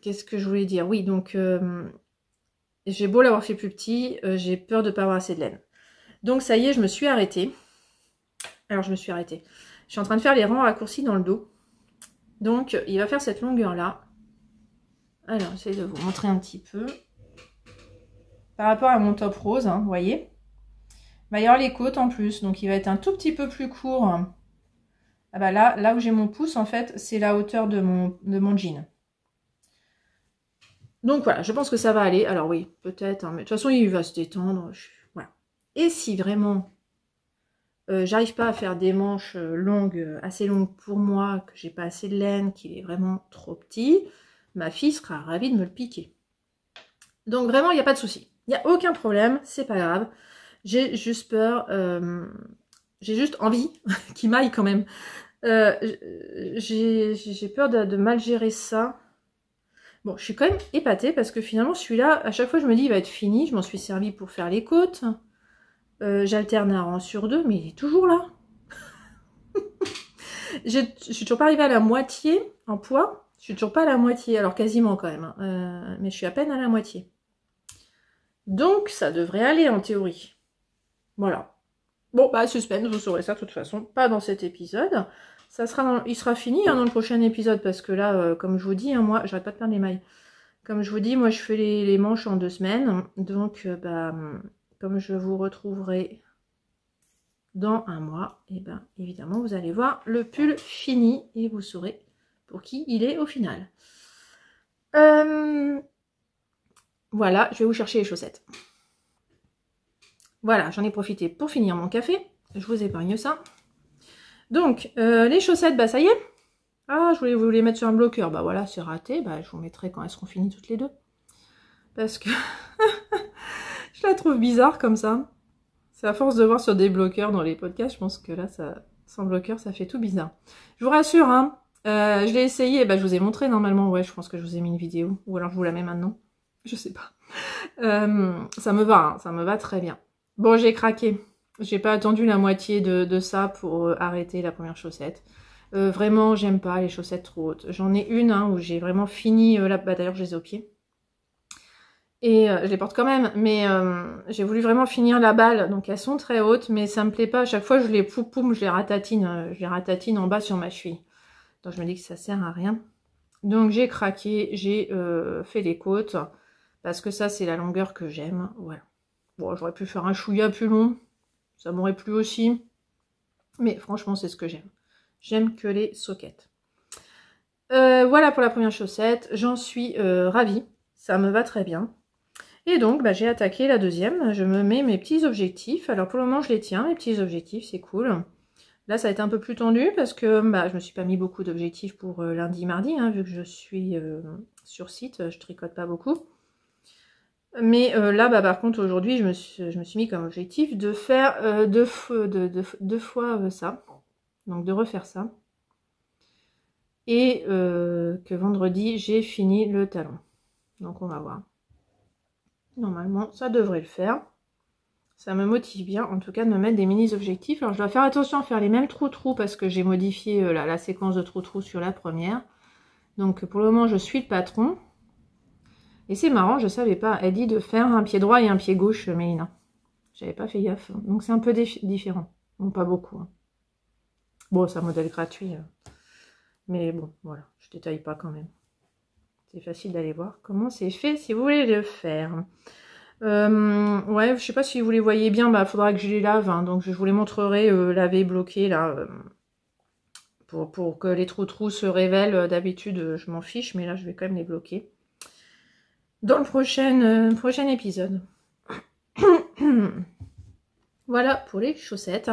Qu'est-ce que je voulais dire? Oui, donc euh, j'ai beau l'avoir fait plus petit, euh, j'ai peur de ne pas avoir assez de laine. Donc ça y est, je me suis arrêtée. Alors je me suis arrêtée. Je suis en train de faire les rangs raccourcis dans le dos. Donc il va faire cette longueur-là. Alors j'essaie de vous montrer un petit peu. Par rapport à mon top rose, hein, vous voyez. Il va y avoir les côtes en plus, donc il va être un tout petit peu plus court. Ah bah là, là où j'ai mon pouce, en fait, c'est la hauteur de mon, de mon jean. Donc voilà, je pense que ça va aller. Alors oui, peut-être, hein, mais de toute façon, il va se détendre. Voilà. Et si vraiment euh, j'arrive pas à faire des manches euh, longues, euh, assez longues pour moi, que j'ai pas assez de laine, qu'il est vraiment trop petit, ma fille sera ravie de me le piquer. Donc vraiment, il n'y a pas de souci. Il n'y a aucun problème, c'est pas grave. J'ai juste peur, j'ai juste envie qu'il m'aille quand même. j'ai peur de mal gérer ça. Bon, je suis quand même épatée parce que finalement, celui-là, à chaque fois, je me dis, il va être fini. Je m'en suis servi pour faire les côtes. Euh, j'alterne un rang sur deux, mais il est toujours là. je suis toujours pas arrivée à la moitié en poids. Je suis toujours pas à la moitié, alors quasiment quand même. Hein. Euh, mais je suis à peine à la moitié. Donc, ça devrait aller en théorie. Voilà. Bon, bah, suspense, vous saurez ça de toute façon, pas dans cet épisode. Il sera fini hein, dans le prochain épisode parce que là, euh, comme je vous dis, hein, moi, j'arrête pas de perdre les mailles. Comme je vous dis, moi, je fais les, manches en deux semaines. Donc, euh, bah, comme je vous retrouverai dans un mois, et eh ben évidemment, vous allez voir le pull fini et vous saurez pour qui il est au final. Euh, voilà, je vais vous chercher les chaussettes. Voilà, j'en ai profité pour finir mon café. Je vous épargne ça. Donc, euh, les chaussettes, bah ça y est. Ah, je voulais vous les mettre sur un bloqueur. Bah voilà, c'est raté. Bah, je vous mettrai quand elles seront finies toutes les deux. Parce que je la trouve bizarre comme ça. C'est à force de voir sur des bloqueurs dans les podcasts, je pense que là, sans bloqueur, ça fait tout bizarre. Je vous rassure, hein, euh, je l'ai essayé, bah, je vous ai montré normalement, ouais, je pense que je vous ai mis une vidéo, ou alors je vous la mets maintenant, je sais pas. Euh, ça me va, hein, ça me va très bien. Bon, j'ai craqué. J'ai pas attendu la moitié de, ça pour euh, arrêter la première chaussette. Euh, vraiment, j'aime pas les chaussettes trop hautes. J'en ai une hein, où j'ai vraiment fini, euh, là, bah, d'ailleurs je les ai au pied. Et je les porte quand même, mais j'ai voulu vraiment finir la balle, donc elles sont très hautes, mais ça me plaît pas. À chaque fois, je les poupoum, je les ratatine, je les ratatine en bas sur ma cheville. Donc je me dis que ça sert à rien. Donc j'ai craqué, j'ai fait les côtes, parce que ça, c'est la longueur que j'aime. Voilà. Bon, j'aurais pu faire un chouïa plus long, ça m'aurait plu aussi. Mais franchement, c'est ce que j'aime. J'aime que les soquettes. voilà pour la première chaussette. J'en suis ravie. Ça me va très bien. Et donc, bah, j'ai attaqué la deuxième. Je me mets mes petits objectifs. Alors, pour le moment, je les tiens, mes petits objectifs. C'est cool. Là, ça a été un peu plus tendu parce que bah, je me suis pas mis beaucoup d'objectifs pour lundi, mardi, hein, vu que je suis sur site, je tricote pas beaucoup. Mais euh, là, bah, par contre, aujourd'hui, je, me suis mis comme objectif de faire euh, deux, fois euh, ça. Donc, de refaire ça. Et que vendredi, j'ai fini le talon. Donc, on va voir. Normalement, ça devrait le faire. Ça me motive bien, en tout cas, de me mettre des mini-objectifs. Alors, je dois faire attention à faire les mêmes trous-trous parce que j'ai modifié la, séquence de trous-trous sur la première. Donc, pour le moment, je suis le patron. Et c'est marrant, je savais pas. Elle dit de faire un pied droit et un pied gauche, Mélina. J'avais pas fait gaffe. Donc c'est un peu différent. Bon, pas beaucoup. Hein. Bon, c'est un modèle gratuit. Euh. Mais bon, voilà. Je détaille pas quand même. C'est facile d'aller voir comment c'est fait si vous voulez le faire. Euh, ouais, je sais pas si vous les voyez bien. Bah, faudra que je les lave. Hein. donc je vous les montrerai euh, laver, bloquer là. pour, pour que les trous-trous se révèlent. D'habitude, je m'en fiche. Mais là, je vais quand même les bloquer dans le prochain, euh, prochain épisode. voilà pour les chaussettes.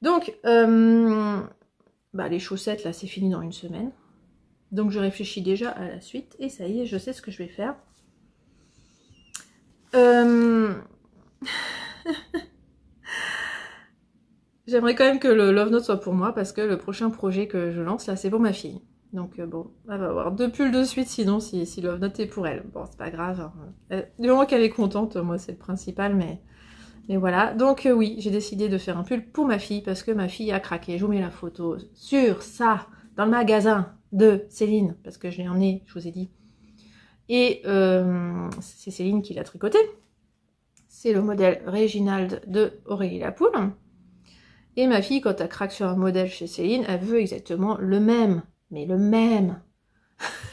Donc, euh, bah, les chaussettes, là, c'est fini dans une semaine. Donc, je réfléchis déjà à la suite. Et ça y est, je sais ce que je vais faire. Euh, j'aimerais quand même que le Love Note soit pour moi parce que le prochain projet que je lance, là, c'est pour ma fille. Donc euh, bon, elle va avoir deux pulls de suite sinon si, si Love Note pour elle. Bon, c'est pas grave. Hein. du moment qu'elle est contente, moi c'est le principal, mais, mais voilà. Donc euh, oui, j'ai décidé de faire un pull pour ma fille parce que ma fille a craqué. Je vous mets la photo sur ça, dans le magasin de Céline, parce que je l'ai emmené, je vous ai dit. Et euh, c'est Céline qui l'a tricoté. C'est le modèle Reginald de Aurélie Lapoule. Et ma fille, quand elle craque sur un modèle chez Céline, elle veut exactement le même mais le même.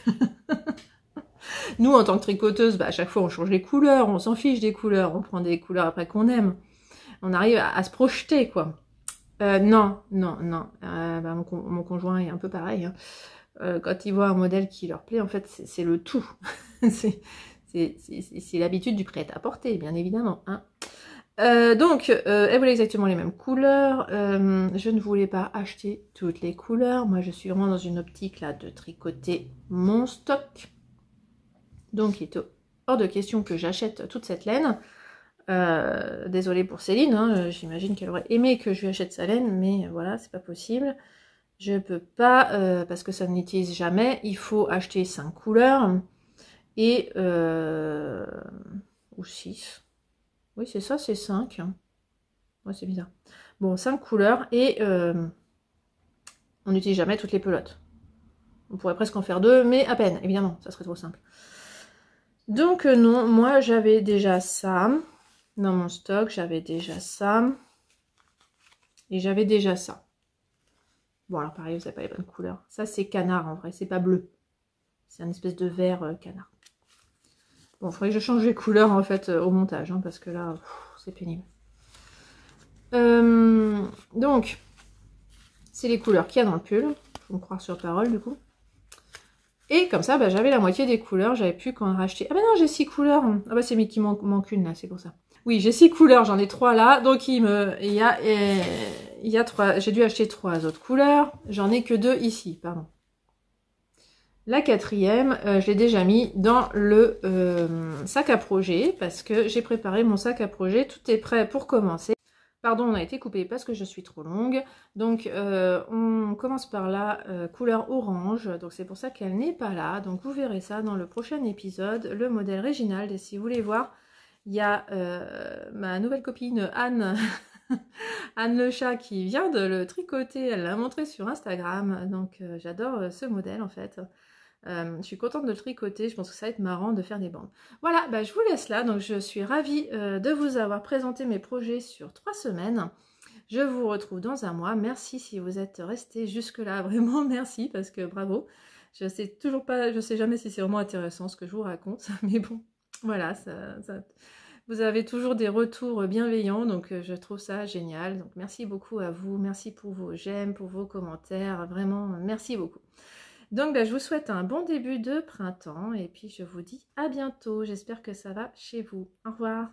Nous, en tant que tricoteuse, bah, à chaque fois, on change les couleurs, on s'en fiche des couleurs, on prend des couleurs après qu'on aime. On arrive à, se projeter, quoi. Euh, non, non, non. Euh, bah, mon, conjoint est un peu pareil. Hein. Euh, quand il voit un modèle qui leur plaît, en fait, c'est le tout. c'est l'habitude du prêt à porter, bien évidemment. Hein. Euh, donc, euh, elle voulait exactement les mêmes couleurs. Euh, je ne voulais pas acheter toutes les couleurs. Moi, je suis vraiment dans une optique là de tricoter mon stock. Donc, il est hors de question que j'achète toute cette laine. désolée pour Céline, hein, j'imagine qu'elle aurait aimé que je lui achète sa laine, mais voilà, c'est pas possible. Je peux pas, parce que ça n'utilise jamais, il faut acheter 5 couleurs, et, ou 6, oui, c'est ça, c'est 5. Ouais, c'est bizarre. Bon, 5 couleurs et euh, on n'utilise jamais toutes les pelotes. On pourrait presque en faire deux, mais à peine, évidemment, ça serait trop simple. Donc euh, non, moi j'avais déjà ça. Dans mon stock, j'avais déjà ça. Et j'avais déjà ça. Bon, alors pareil, vous n'avez pas les bonnes couleurs. Ça, c'est canard en vrai, c'est pas bleu. C'est un espèce de vert euh, canard. Bon, il faudrait que je change les couleurs en fait euh, au montage, hein, parce que là, c'est pénible. Euh, donc, c'est les couleurs qu'il y a dans le pull. Faut me croire sur parole du coup. Et comme ça, bah, j'avais la moitié des couleurs. J'avais pu qu'en racheter. Ah bah non, j'ai six couleurs. Ah bah c'est mais qui manque, une là, c'est pour ça. Oui, j'ai six couleurs, j'en ai trois là. Donc il me, il y a, il y a trois. J'ai dû acheter trois autres couleurs. J'en ai que deux ici, pardon. La quatrième, euh, je l'ai déjà mis dans le euh, sac à projet parce que j'ai préparé mon sac à projet. Tout est prêt pour commencer. Pardon, on a été coupé parce que je suis trop longue. Donc, euh, on commence par la couleur orange. Donc, c'est pour ça qu'elle n'est pas là. Donc, vous verrez ça dans le prochain épisode, le modèle Réginald. Et si vous voulez voir, il y a ma nouvelle copine Anne, Anne le chat qui vient de le tricoter. Elle l'a montré sur Instagram. Donc, j'adore ce modèle en fait. Euh, je suis contente de le tricoter, je pense que ça va être marrant de faire des bandes. Voilà, bah, je vous laisse là, donc je suis ravie euh, de vous avoir présenté mes projets sur trois semaines. Je vous retrouve dans un mois. Merci si vous êtes resté jusque-là, vraiment merci, parce que bravo. Je sais toujours pas, je sais jamais si c'est vraiment intéressant ce que je vous raconte, mais bon, voilà, vous avez toujours des retours bienveillants, donc euh, je trouve ça génial. Donc merci beaucoup à vous, merci pour vos j'aime, pour vos commentaires, vraiment merci beaucoup. Donc, bah, je vous souhaite un bon début de printemps et puis je vous dis à bientôt. J'espère que ça va chez vous. Au revoir.